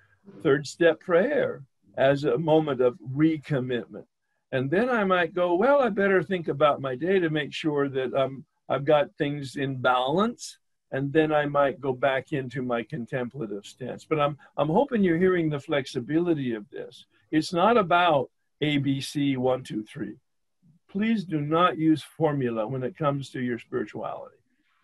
third step prayer as a moment of recommitment. And then I might go, well, I better think about my day to make sure that um, I've got things in balance and then I might go back into my contemplative stance. But I'm I'm hoping you're hearing the flexibility of this. It's not about ABC one two three. Please do not use formula when it comes to your spirituality.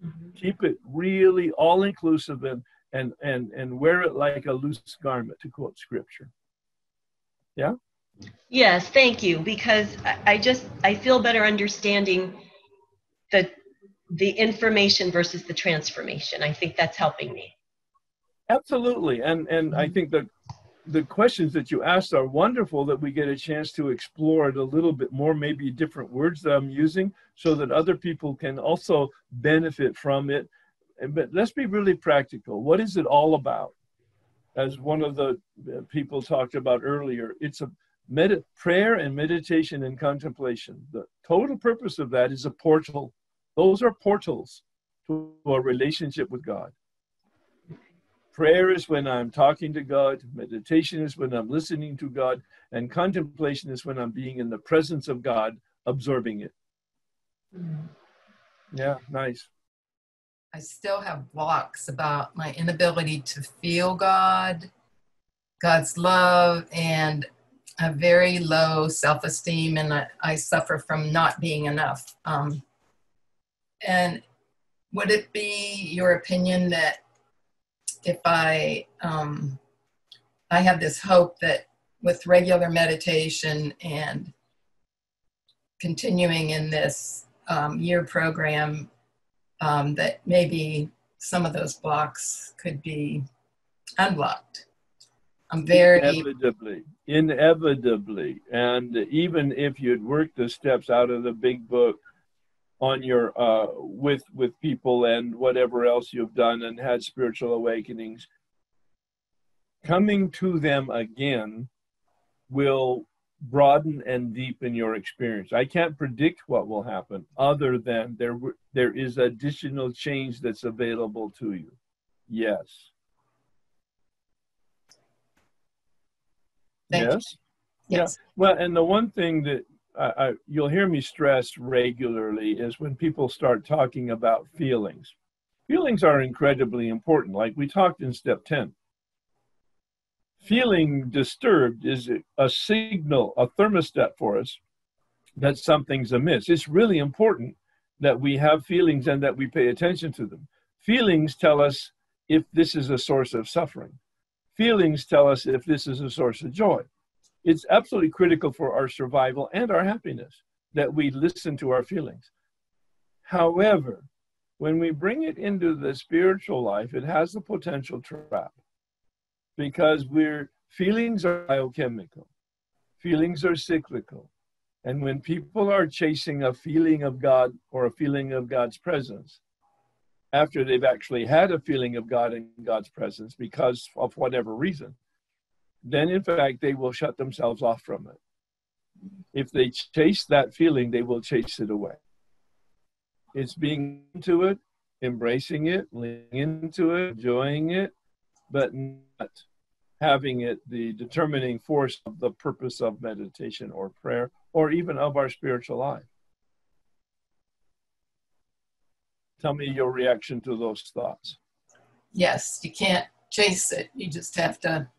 Mm-hmm. Keep it really all inclusive and and and and wear it like a loose garment, to quote scripture. Yeah. Yes, thank you. Because I, I just I feel better understanding the the information versus the transformation. I think that's helping me. Absolutely, and and I think that the questions that you asked are wonderful that we get a chance to explore it a little bit more, maybe different words that I'm using, so that other people can also benefit from it. But let's be really practical. What is it all about? As one of the uh, people talked about earlier, it's a med- prayer and meditation and contemplation. The total purpose of that is a portal. Those are portals to a relationship with God. Prayer is when I'm talking to God, meditation is when I'm listening to God, and contemplation is when I'm being in the presence of God, absorbing it. Yeah, nice. I still have blocks about my inability to feel God, God's love, and a very low self esteem, and I, I, suffer from not being enough. Um, and would it be your opinion that if I um, I have this hope that with regular meditation and continuing in this um, year program, um, that maybe some of those blocks could be unblocked. I'm very inevitably, inevitably, and even if you'd worked the steps out of the big book on your uh, with with people and whatever else you've done and had spiritual awakenings. Coming to them again will broaden and deepen your experience. I can't predict what will happen other than there there is additional change that's available to you. Yes. Thank yes? You. yes. Yeah. Well and the one thing that I, you'll hear me stress regularly is when people start talking about feelings. Feelings are incredibly important, like we talked in step 10. Feeling disturbed is a signal, a thermostat for us that something's amiss. It's really important that we have feelings and that we pay attention to them. Feelings tell us if this is a source of suffering. Feelings tell us if this is a source of joy it's absolutely critical for our survival and our happiness that we listen to our feelings. However, when we bring it into the spiritual life, it has the potential trap because we're feelings are biochemical, feelings are cyclical. And when people are chasing a feeling of God or a feeling of God's presence, after they've actually had a feeling of God and God's presence because of whatever reason, then in fact they will shut themselves off from it. If they chase that feeling, they will chase it away. It's being into it, embracing it, leaning into it, enjoying it, but not having it the determining force of the purpose of meditation or prayer or even of our spiritual life. Tell me your reaction to those thoughts. Yes, you can't chase it. You just have to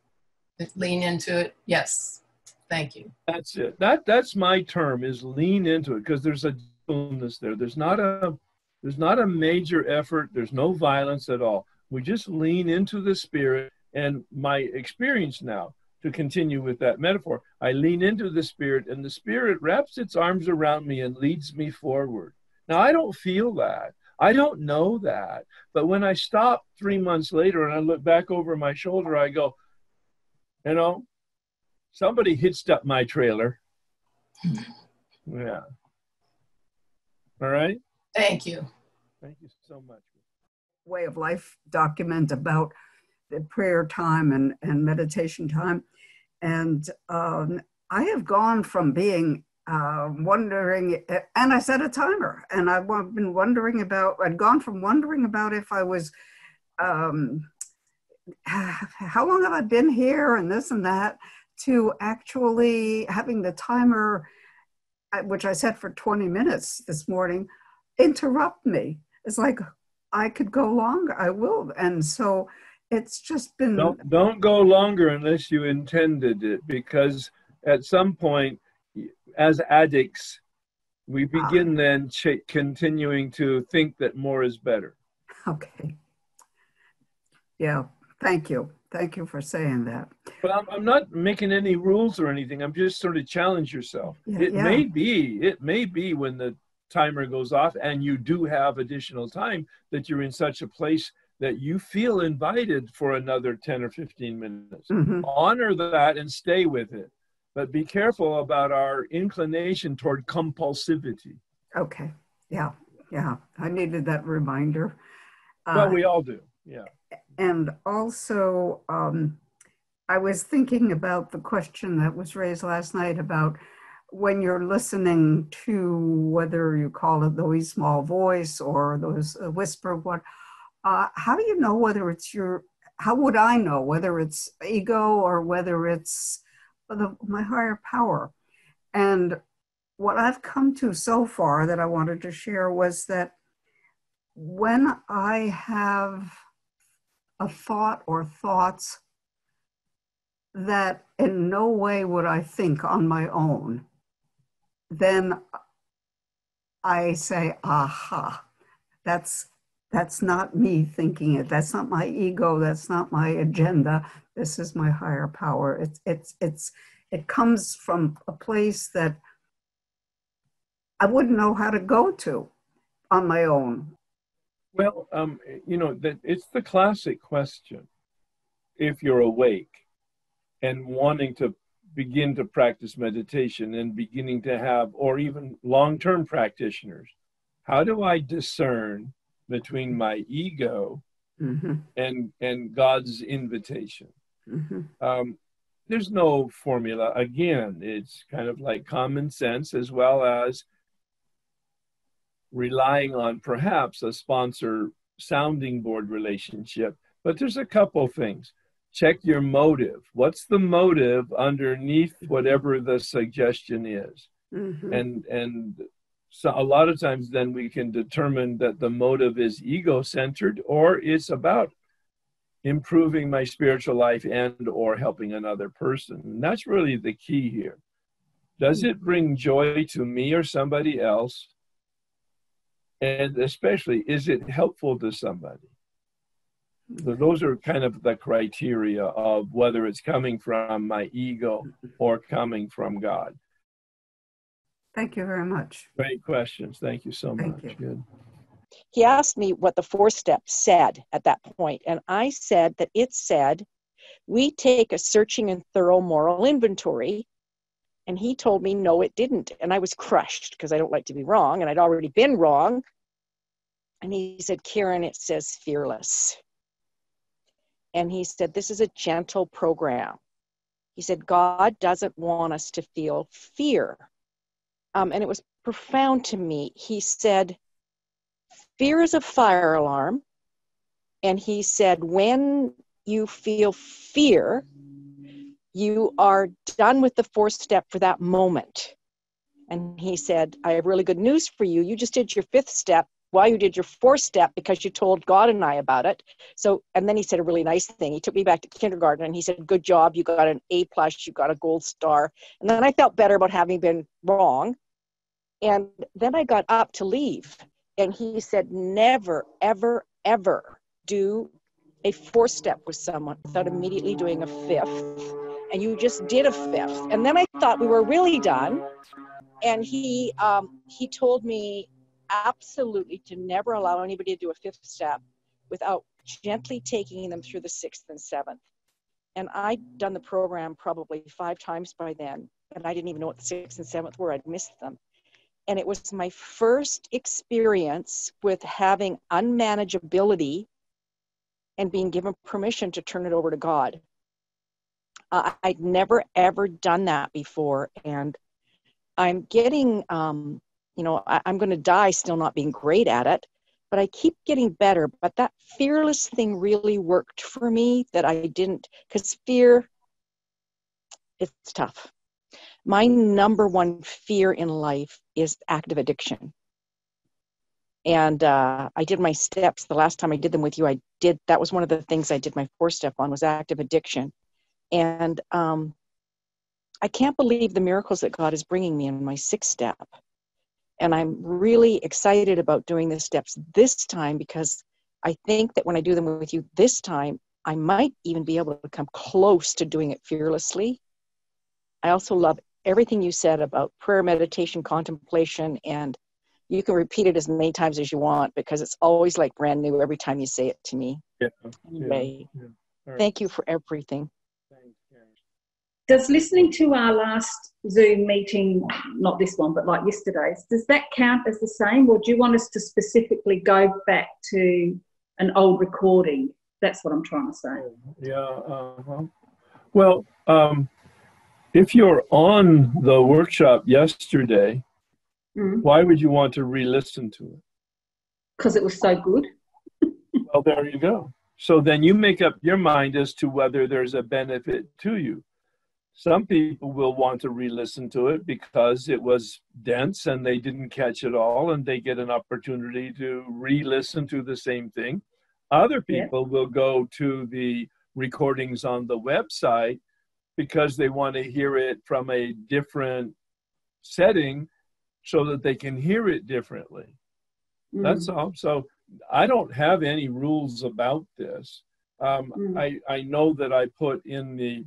lean into it. Yes. Thank you. That's it. That that's my term is lean into it because there's a gentleness there. There's not a there's not a major effort. There's no violence at all. We just lean into the spirit. And my experience now, to continue with that metaphor, I lean into the spirit, and the spirit wraps its arms around me and leads me forward. Now I don't feel that. I don't know that. But when I stop three months later and I look back over my shoulder, I go, you know, somebody hitched up my trailer. Yeah. All right. Thank you. Thank you so much. Way of life document about the prayer time and, and meditation time. And um, I have gone from being uh, wondering, and I set a timer, and I've been wondering about, I'd gone from wondering about if I was um, how long have I been here and this and that to actually having the timer, uh, which I set for 20 minutes this morning, interrupt me. It's like I could go longer. I will. And so it's just been. Don't, don't go longer unless you intended it because at some point, as addicts, we ah. begin ah. then ch- continuing to think that more is better. Okay. Yeah. Thank you. Thank you for saying that. But I'm, I'm not making any rules or anything. I'm just sort of challenge yourself. Yeah, it yeah. may be, it may be when the timer goes off and you do have additional time that you're in such a place that you feel invited for another 10 or 15 minutes. Mhm. Honor that and stay with it. But be careful about our inclination toward compulsivity. Okay. Yeah. Yeah. I needed that reminder. Well, Uh, we all do. Yeah. And also, um, I was thinking about the question that was raised last night about when you're listening to whether you call it the wee small voice or those uh, whisper what, uh, how do you know whether it's your, how would I know whether it's ego or whether it's the, my higher power? And what I've come to so far that I wanted to share was that when I have a thought or thoughts that in no way would I think on my own, then I say, aha, that's that's not me thinking it. That's not my ego. That's not my agenda. This is my higher power. It's it's it's it comes from a place that I wouldn't know how to go to on my own. Well, um, you know, that it's the classic question. If you're awake and wanting to begin to practice meditation and beginning to have, or even long-term practitioners, how do I discern between my ego Mhm, and and God's invitation? mhm. Um, there's no formula. Again, it's kind of like common sense as well as relying on perhaps a sponsor sounding board relationship. But there's a couple things. Check your motive. What's the motive underneath whatever the suggestion is? Mhm. And and so a lot of times then we can determine that the motive is ego-centered or it's about improving my spiritual life and or helping another person. And that's really the key here. Does it bring joy to me or somebody else? And especially, is it helpful to somebody? So those are kind of the criteria of whether it's coming from my ego or coming from God. Thank you very much. Great questions. Thank you so Thank much. Good. he asked me what the four steps said at that point, and I said that it said, We take a searching and thorough moral inventory. And he told me, No, it didn't. And I was crushed because I don't like to be wrong, and I'd already been wrong. And he said, Karen, it says fearless. And he said, This is a gentle program. He said, God doesn't want us to feel fear. Um, and it was profound to me. He said, Fear is a fire alarm. And he said, when you feel fear, you are done with the fourth step for that moment. And he said, I have really good news for you. You just did your fifth step while you did your fourth step because you told God and I about it. So, and then he said a really nice thing. He took me back to kindergarten and he said, Good job. You got an A plus, you got a gold star. And then I felt better about having been wrong. And then I got up to leave. And he said, Never, ever, ever do a fourth step with someone without immediately doing a fifth. And you just did a fifth. And then I thought we were really done. And he um, he told me absolutely to never allow anybody to do a fifth step without gently taking them through the sixth and seventh. And I'd done the program probably five times by then, and I didn't even know what the sixth and seventh were. I'd missed them. And it was my first experience with having unmanageability and being given permission to turn it over to God. Uh, I'd never ever done that before, and I'm getting, um, you know, I, I'm going to die still not being great at it, but I keep getting better. But that fearless thing really worked for me that I didn't, because fear, it's tough. My number one fear in life is active addiction. And uh, I did my steps the last time I did them with you. I did that was one of the things I did my four step on was active addiction, and um, I can't believe the miracles that God is bringing me in my sixth step. And I'm really excited about doing the steps this time because I think that when I do them with you this time, I might even be able to come close to doing it fearlessly. I also love everything you said about prayer, meditation, contemplation, and you can repeat it as many times as you want because it's always like brand new every time you say it to me. Yeah. Anyway, yeah, yeah. thank you for everything. Does listening to our last Zoom meeting, not this one, but like yesterday's, does that count as the same, or do you want us to specifically go back to an old recording? That's what I'm trying to say. Yeah. Uh-huh. Well, um, if you're on the workshop yesterday, Mm. why would you want to re-listen to it? Because it was so good. Well, there you go. So then you make up your mind as to whether there's a benefit to you. Some people will want to re listen to it because it was dense and they didn't catch it all, and they get an opportunity to re listen to the same thing. Other Yeah. people will go to the recordings on the website because they want to hear it from a different setting so that they can hear it differently. That's Mm. all. So I don't have any rules about this. Um, Mm. I, I know that I put in the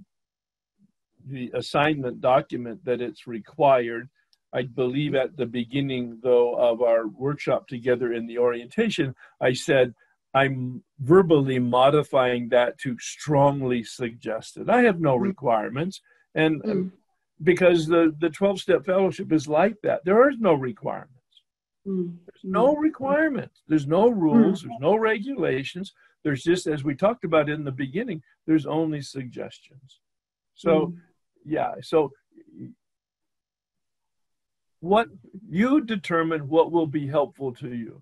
the assignment document that it's required. I believe at the beginning, though, of our workshop together in the orientation, I said I'm verbally modifying that to strongly suggested. I have no requirements, and Mm. because the the 12 step fellowship is like that, there is no requirements. Mm. There's no requirements. There's no rules. There's no regulations. There's just, as we talked about in the beginning, there's only suggestions. So, Mm. Yeah. So, what you determine what will be helpful to you.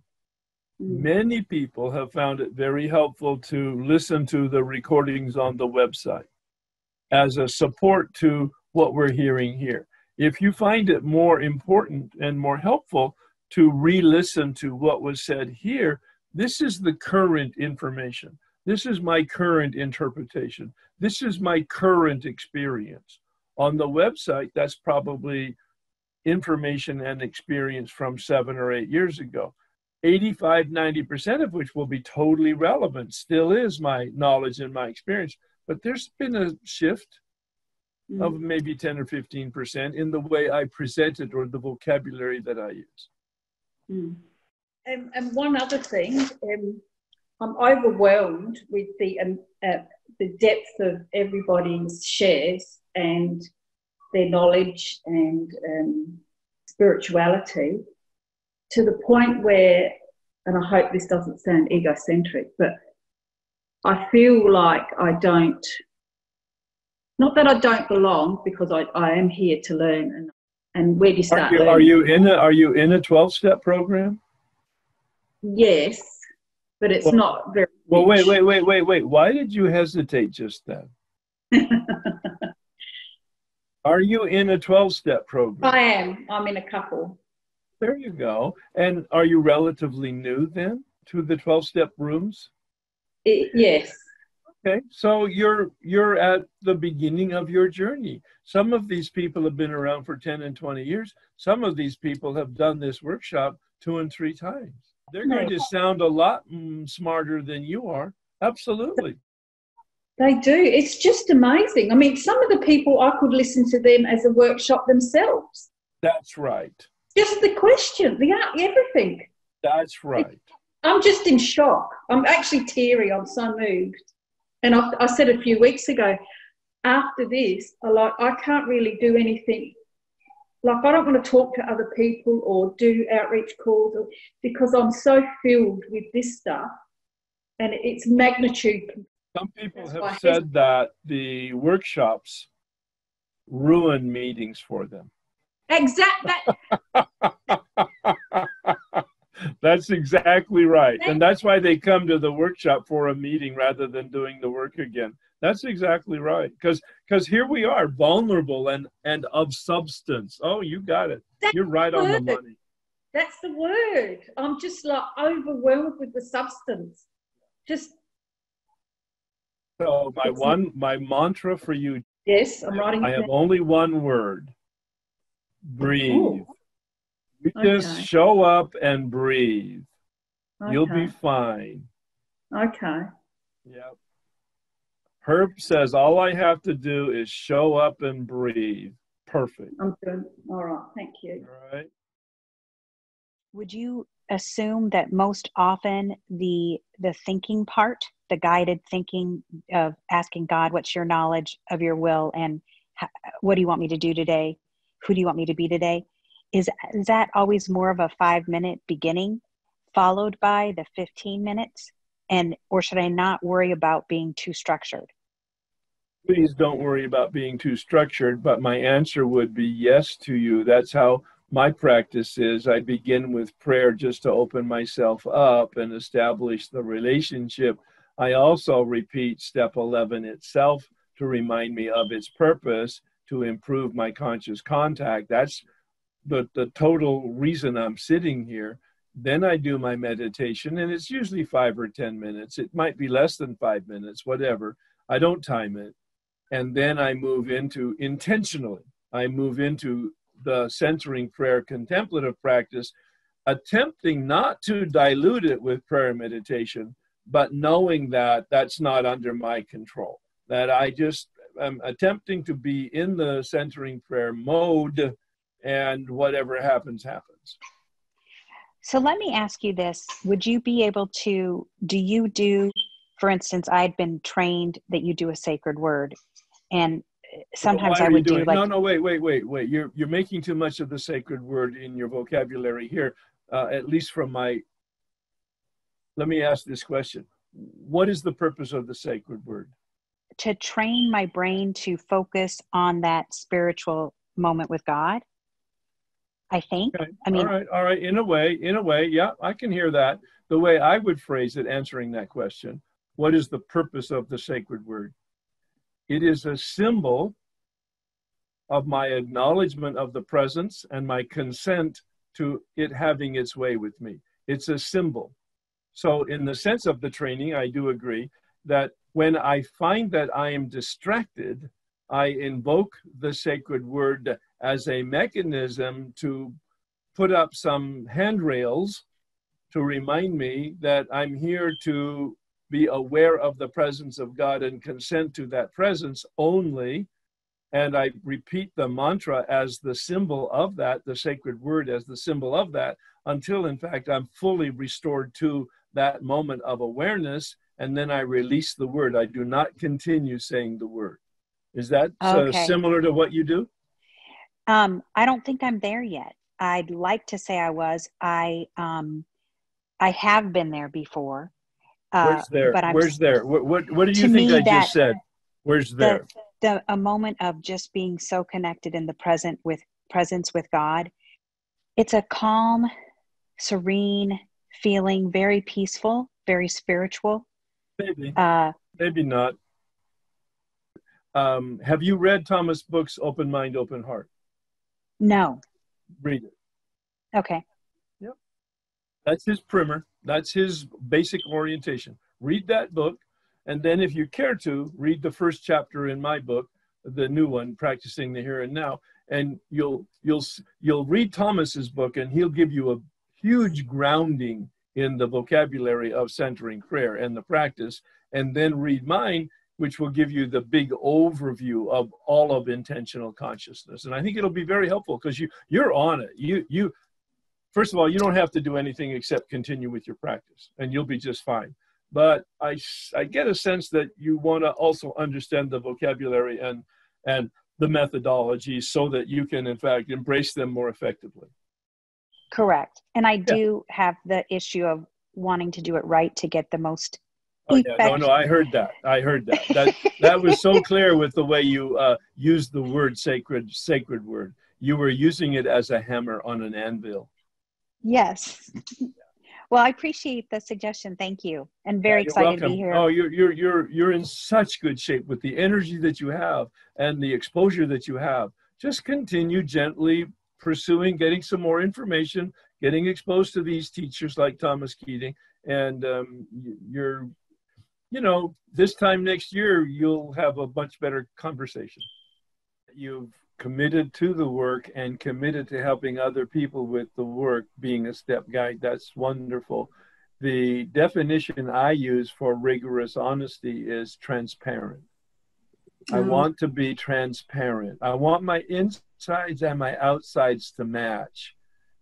Hmm. Many people have found it very helpful to listen to the recordings on the website as a support to what we're hearing here. If you find it more important and more helpful to re listen to what was said here, this is the current information. This is my current interpretation. This is my current experience. On the website, that's probably information and experience from seven or eight years ago. 85, 90% of which will be totally relevant, still is my knowledge and my experience. But there's been a shift of maybe 10 or 15% in the way I present it or the vocabulary that I use. Mm. And, and one other thing, um, I'm overwhelmed with the um, uh, the depth of everybody's shares and their knowledge and um, spirituality to the point where, and I hope this doesn't sound egocentric, but I feel like I don't, not that I don't belong, because I, I am here to learn. And, and where do you Are start you, are you in a are you in a 12 step program? Yes, but it's Well- not very. Well, wait, wait, wait, wait, wait. Why did you hesitate just then? Are you in a 12 step program? I am. I'm in a couple. There you go. And are you relatively new then to the 12 step rooms? I- yes. Okay, so you're you're at the beginning of your journey. Some of these people have been around for 10 and 20 years. Some of these people have done this workshop two and three times. They're going to sound a lot mm, smarter than you are. Absolutely. They do. It's just amazing. I mean, some of the people I could listen to them as a workshop themselves. That's right. Just the question, the everything. That's right. I'm just in shock. I'm actually teary. I'm so moved. And I, I said a few weeks ago, after this, I like I can't really do anything. Like I don't want to talk to other people or do outreach calls or, because I'm so filled with this stuff, and it's magnitude. Some people That's have said that the workshops ruin meetings for them. Exactly. that That's exactly right. And that's why they come to the workshop for a meeting rather than doing the work again. That's exactly right. Because because here we are, vulnerable and and of substance. Oh, you got it. You're right on the money. That's the word. I'm just like overwhelmed with the substance. Just So my It's- one my mantra for you, yes, I'm writing. I have down. only one word. Breathe. Ooh. You just show up and breathe. You'll be fine. Okay. Yep. Herb says all I have to do is show up and breathe. Perfect. I'm good. All right. Thank you. All right. would you assume that most often the the thinking part, the guided thinking of asking God, "What's your knowledge of your will?" and "What do you want me to do today? Who do you want me to be today?" is is that always more of a five minute beginning, followed by the fifteen minutes, and or should I not worry about being too structured? Please don't worry about being too structured, but my answer would be yes to you. That's how my practice is I begin with prayer just to open myself up and establish the relationship. I also repeat step 11 itself to remind me of its purpose to improve my conscious contact. That's the, the total reason I'm sitting here. Then I do my meditation, and it's usually five or 10 minutes. It might be less than five minutes, whatever. I don't time it. And then I move into intentionally, I move into the centering prayer contemplative practice, attempting not to dilute it with prayer meditation, but knowing that that's not under my control. That I just am attempting to be in the centering prayer mode, and whatever happens, happens. So let me ask you this Would you be able to, do you do, for instance, I'd been trained that you do a sacred word, and sometimes I would do like no, no, wait, wait, wait, wait. You're you're making too much of the sacred word in your vocabulary here. Uh, at least from my. Let me ask this question: What is the purpose of the sacred word? To train my brain to focus on that spiritual moment with God. I think. Okay. I mean, all right, all right. In a way, in a way, yeah, I can hear that. The way I would phrase it, answering that question: What is the purpose of the sacred word? It is a symbol of my acknowledgement of the presence and my consent to it having its way with me. It's a symbol. So, in the sense of the training, I do agree that when I find that I am distracted, I invoke the sacred word as a mechanism to put up some handrails to remind me that I'm here to be aware of the presence of God and consent to that presence only. And I repeat the mantra as the symbol of that, the sacred word as the symbol of that, until in fact I'm fully restored to that moment of awareness. And then I release the word. I do not continue saying the word. Is that uh, okay. uh, similar to what you do? Um, I don't think I'm there yet. I'd like to say I was. I um, I have been there before. Uh, Where's there? But I'm, Where's there? What, what, what do you think I just said? Where's there? The, the, a moment of just being so connected in the present with presence with God. It's a calm, serene feeling, very peaceful, very spiritual. Maybe. Uh, Maybe not. Um, have you read Thomas Book's Open Mind, Open Heart? No. Read it. Okay. Yep. That's his primer. That's his basic orientation. Read that book, and then if you care to, read the first chapter in my book, the new one, Practicing the Here and Now, and you'll you'll you'll read Thomas's book, and he'll give you a huge grounding in the vocabulary of centering prayer and the practice, and then read mine, which will give you the big overview of all of intentional consciousness. And I think it'll be very helpful because you you're on it. You you first of all, you don't have to do anything except continue with your practice, and you'll be just fine. But I, I get a sense that you want to also understand the vocabulary and and the methodology so that you can, in fact, embrace them more effectively. Correct. And I do yeah. have the issue of wanting to do it right to get the most. Oh, yeah. No, no, I heard that. I heard that. That that was so clear with the way you uh, used the word sacred, sacred word. You were using it as a hammer on an anvil. Yes. Well, I appreciate the suggestion. Thank you, and very yeah, excited welcome. to be here. Oh, you're you're you're you're in such good shape with the energy that you have and the exposure that you have. Just continue gently pursuing, getting some more information, getting exposed to these teachers like Thomas Keating, and um, you're, you know, this time next year you'll have a much better conversation. You've committed to the work and committed to helping other people with the work being a step guide. That's wonderful. The definition i use for rigorous honesty is transparent mm. i want to be transparent. I want my insides and my outsides to match.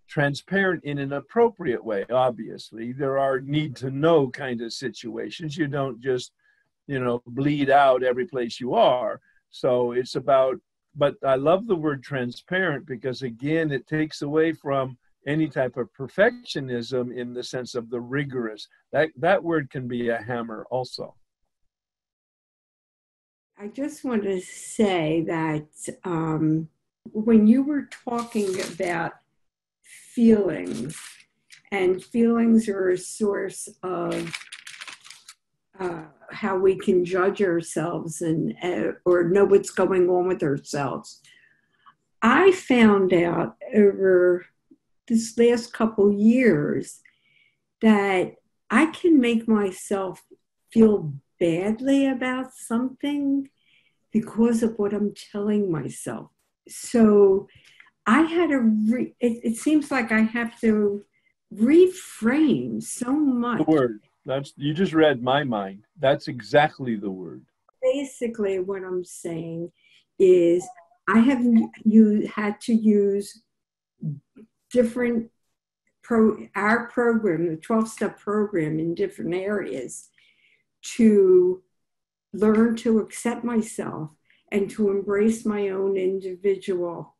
Transparent in an appropriate way obviously. There are need to know kind of situations. You don't just you know bleed out every place you are. So it's about but i love the word transparent because again it takes away from any type of perfectionism in the sense of the rigorous. That that word can be a hammer also i just want to say that um, when you were talking about feelings, and feelings are a source of uh, how we can judge ourselves and uh, or know what's going on with ourselves. I found out over this last couple years that I can make myself feel badly about something because of what I'm telling myself. So I had to, re- it, it seems like I have to reframe so much. The word. That's, you just read my mind. That's exactly the word. Basically, what I'm saying is I have you had to use different pro our program, the 12 step program in different areas to learn to accept myself and to embrace my own individual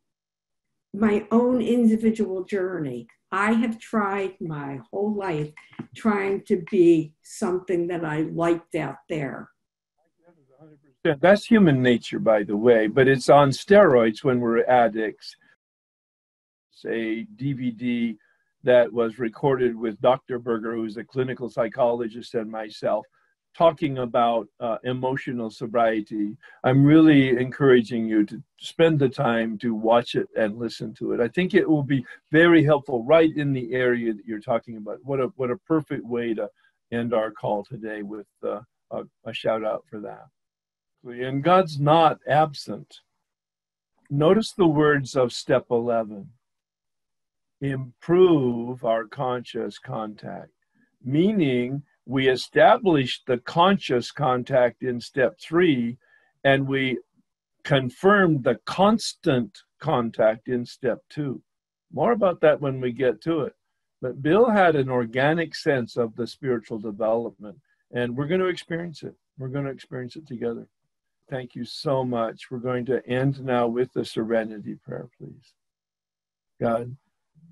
my own individual journey. I have tried my whole life trying to be something that I liked out there. That's human nature, by the way, but it's on steroids when we're addicts. A DVD that was recorded with Dr. Berger, who's a clinical psychologist, and myself talking about uh, emotional sobriety, I'm really encouraging you to spend the time to watch it and listen to it. I think it will be very helpful right in the area that you're talking about. What a what a perfect way to end our call today with uh, a, a shout out for that. And God's not absent. Notice the words of step 11 improve our conscious contact, meaning we established the conscious contact in step three, and we confirmed the constant contact in step two. More about that when we get to it. But Bill had an organic sense of the spiritual development, and we're going to experience it. We're going to experience it together. Thank you so much. We're going to end now with the serenity prayer, please. God,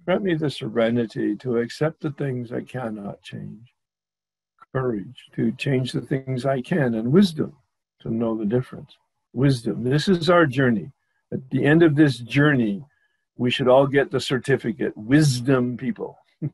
grant me the serenity to accept the things I cannot change courage to change the things I can, and wisdom to know the difference. Wisdom. This is our journey. At the end of this journey, we should all get the certificate. Wisdom people.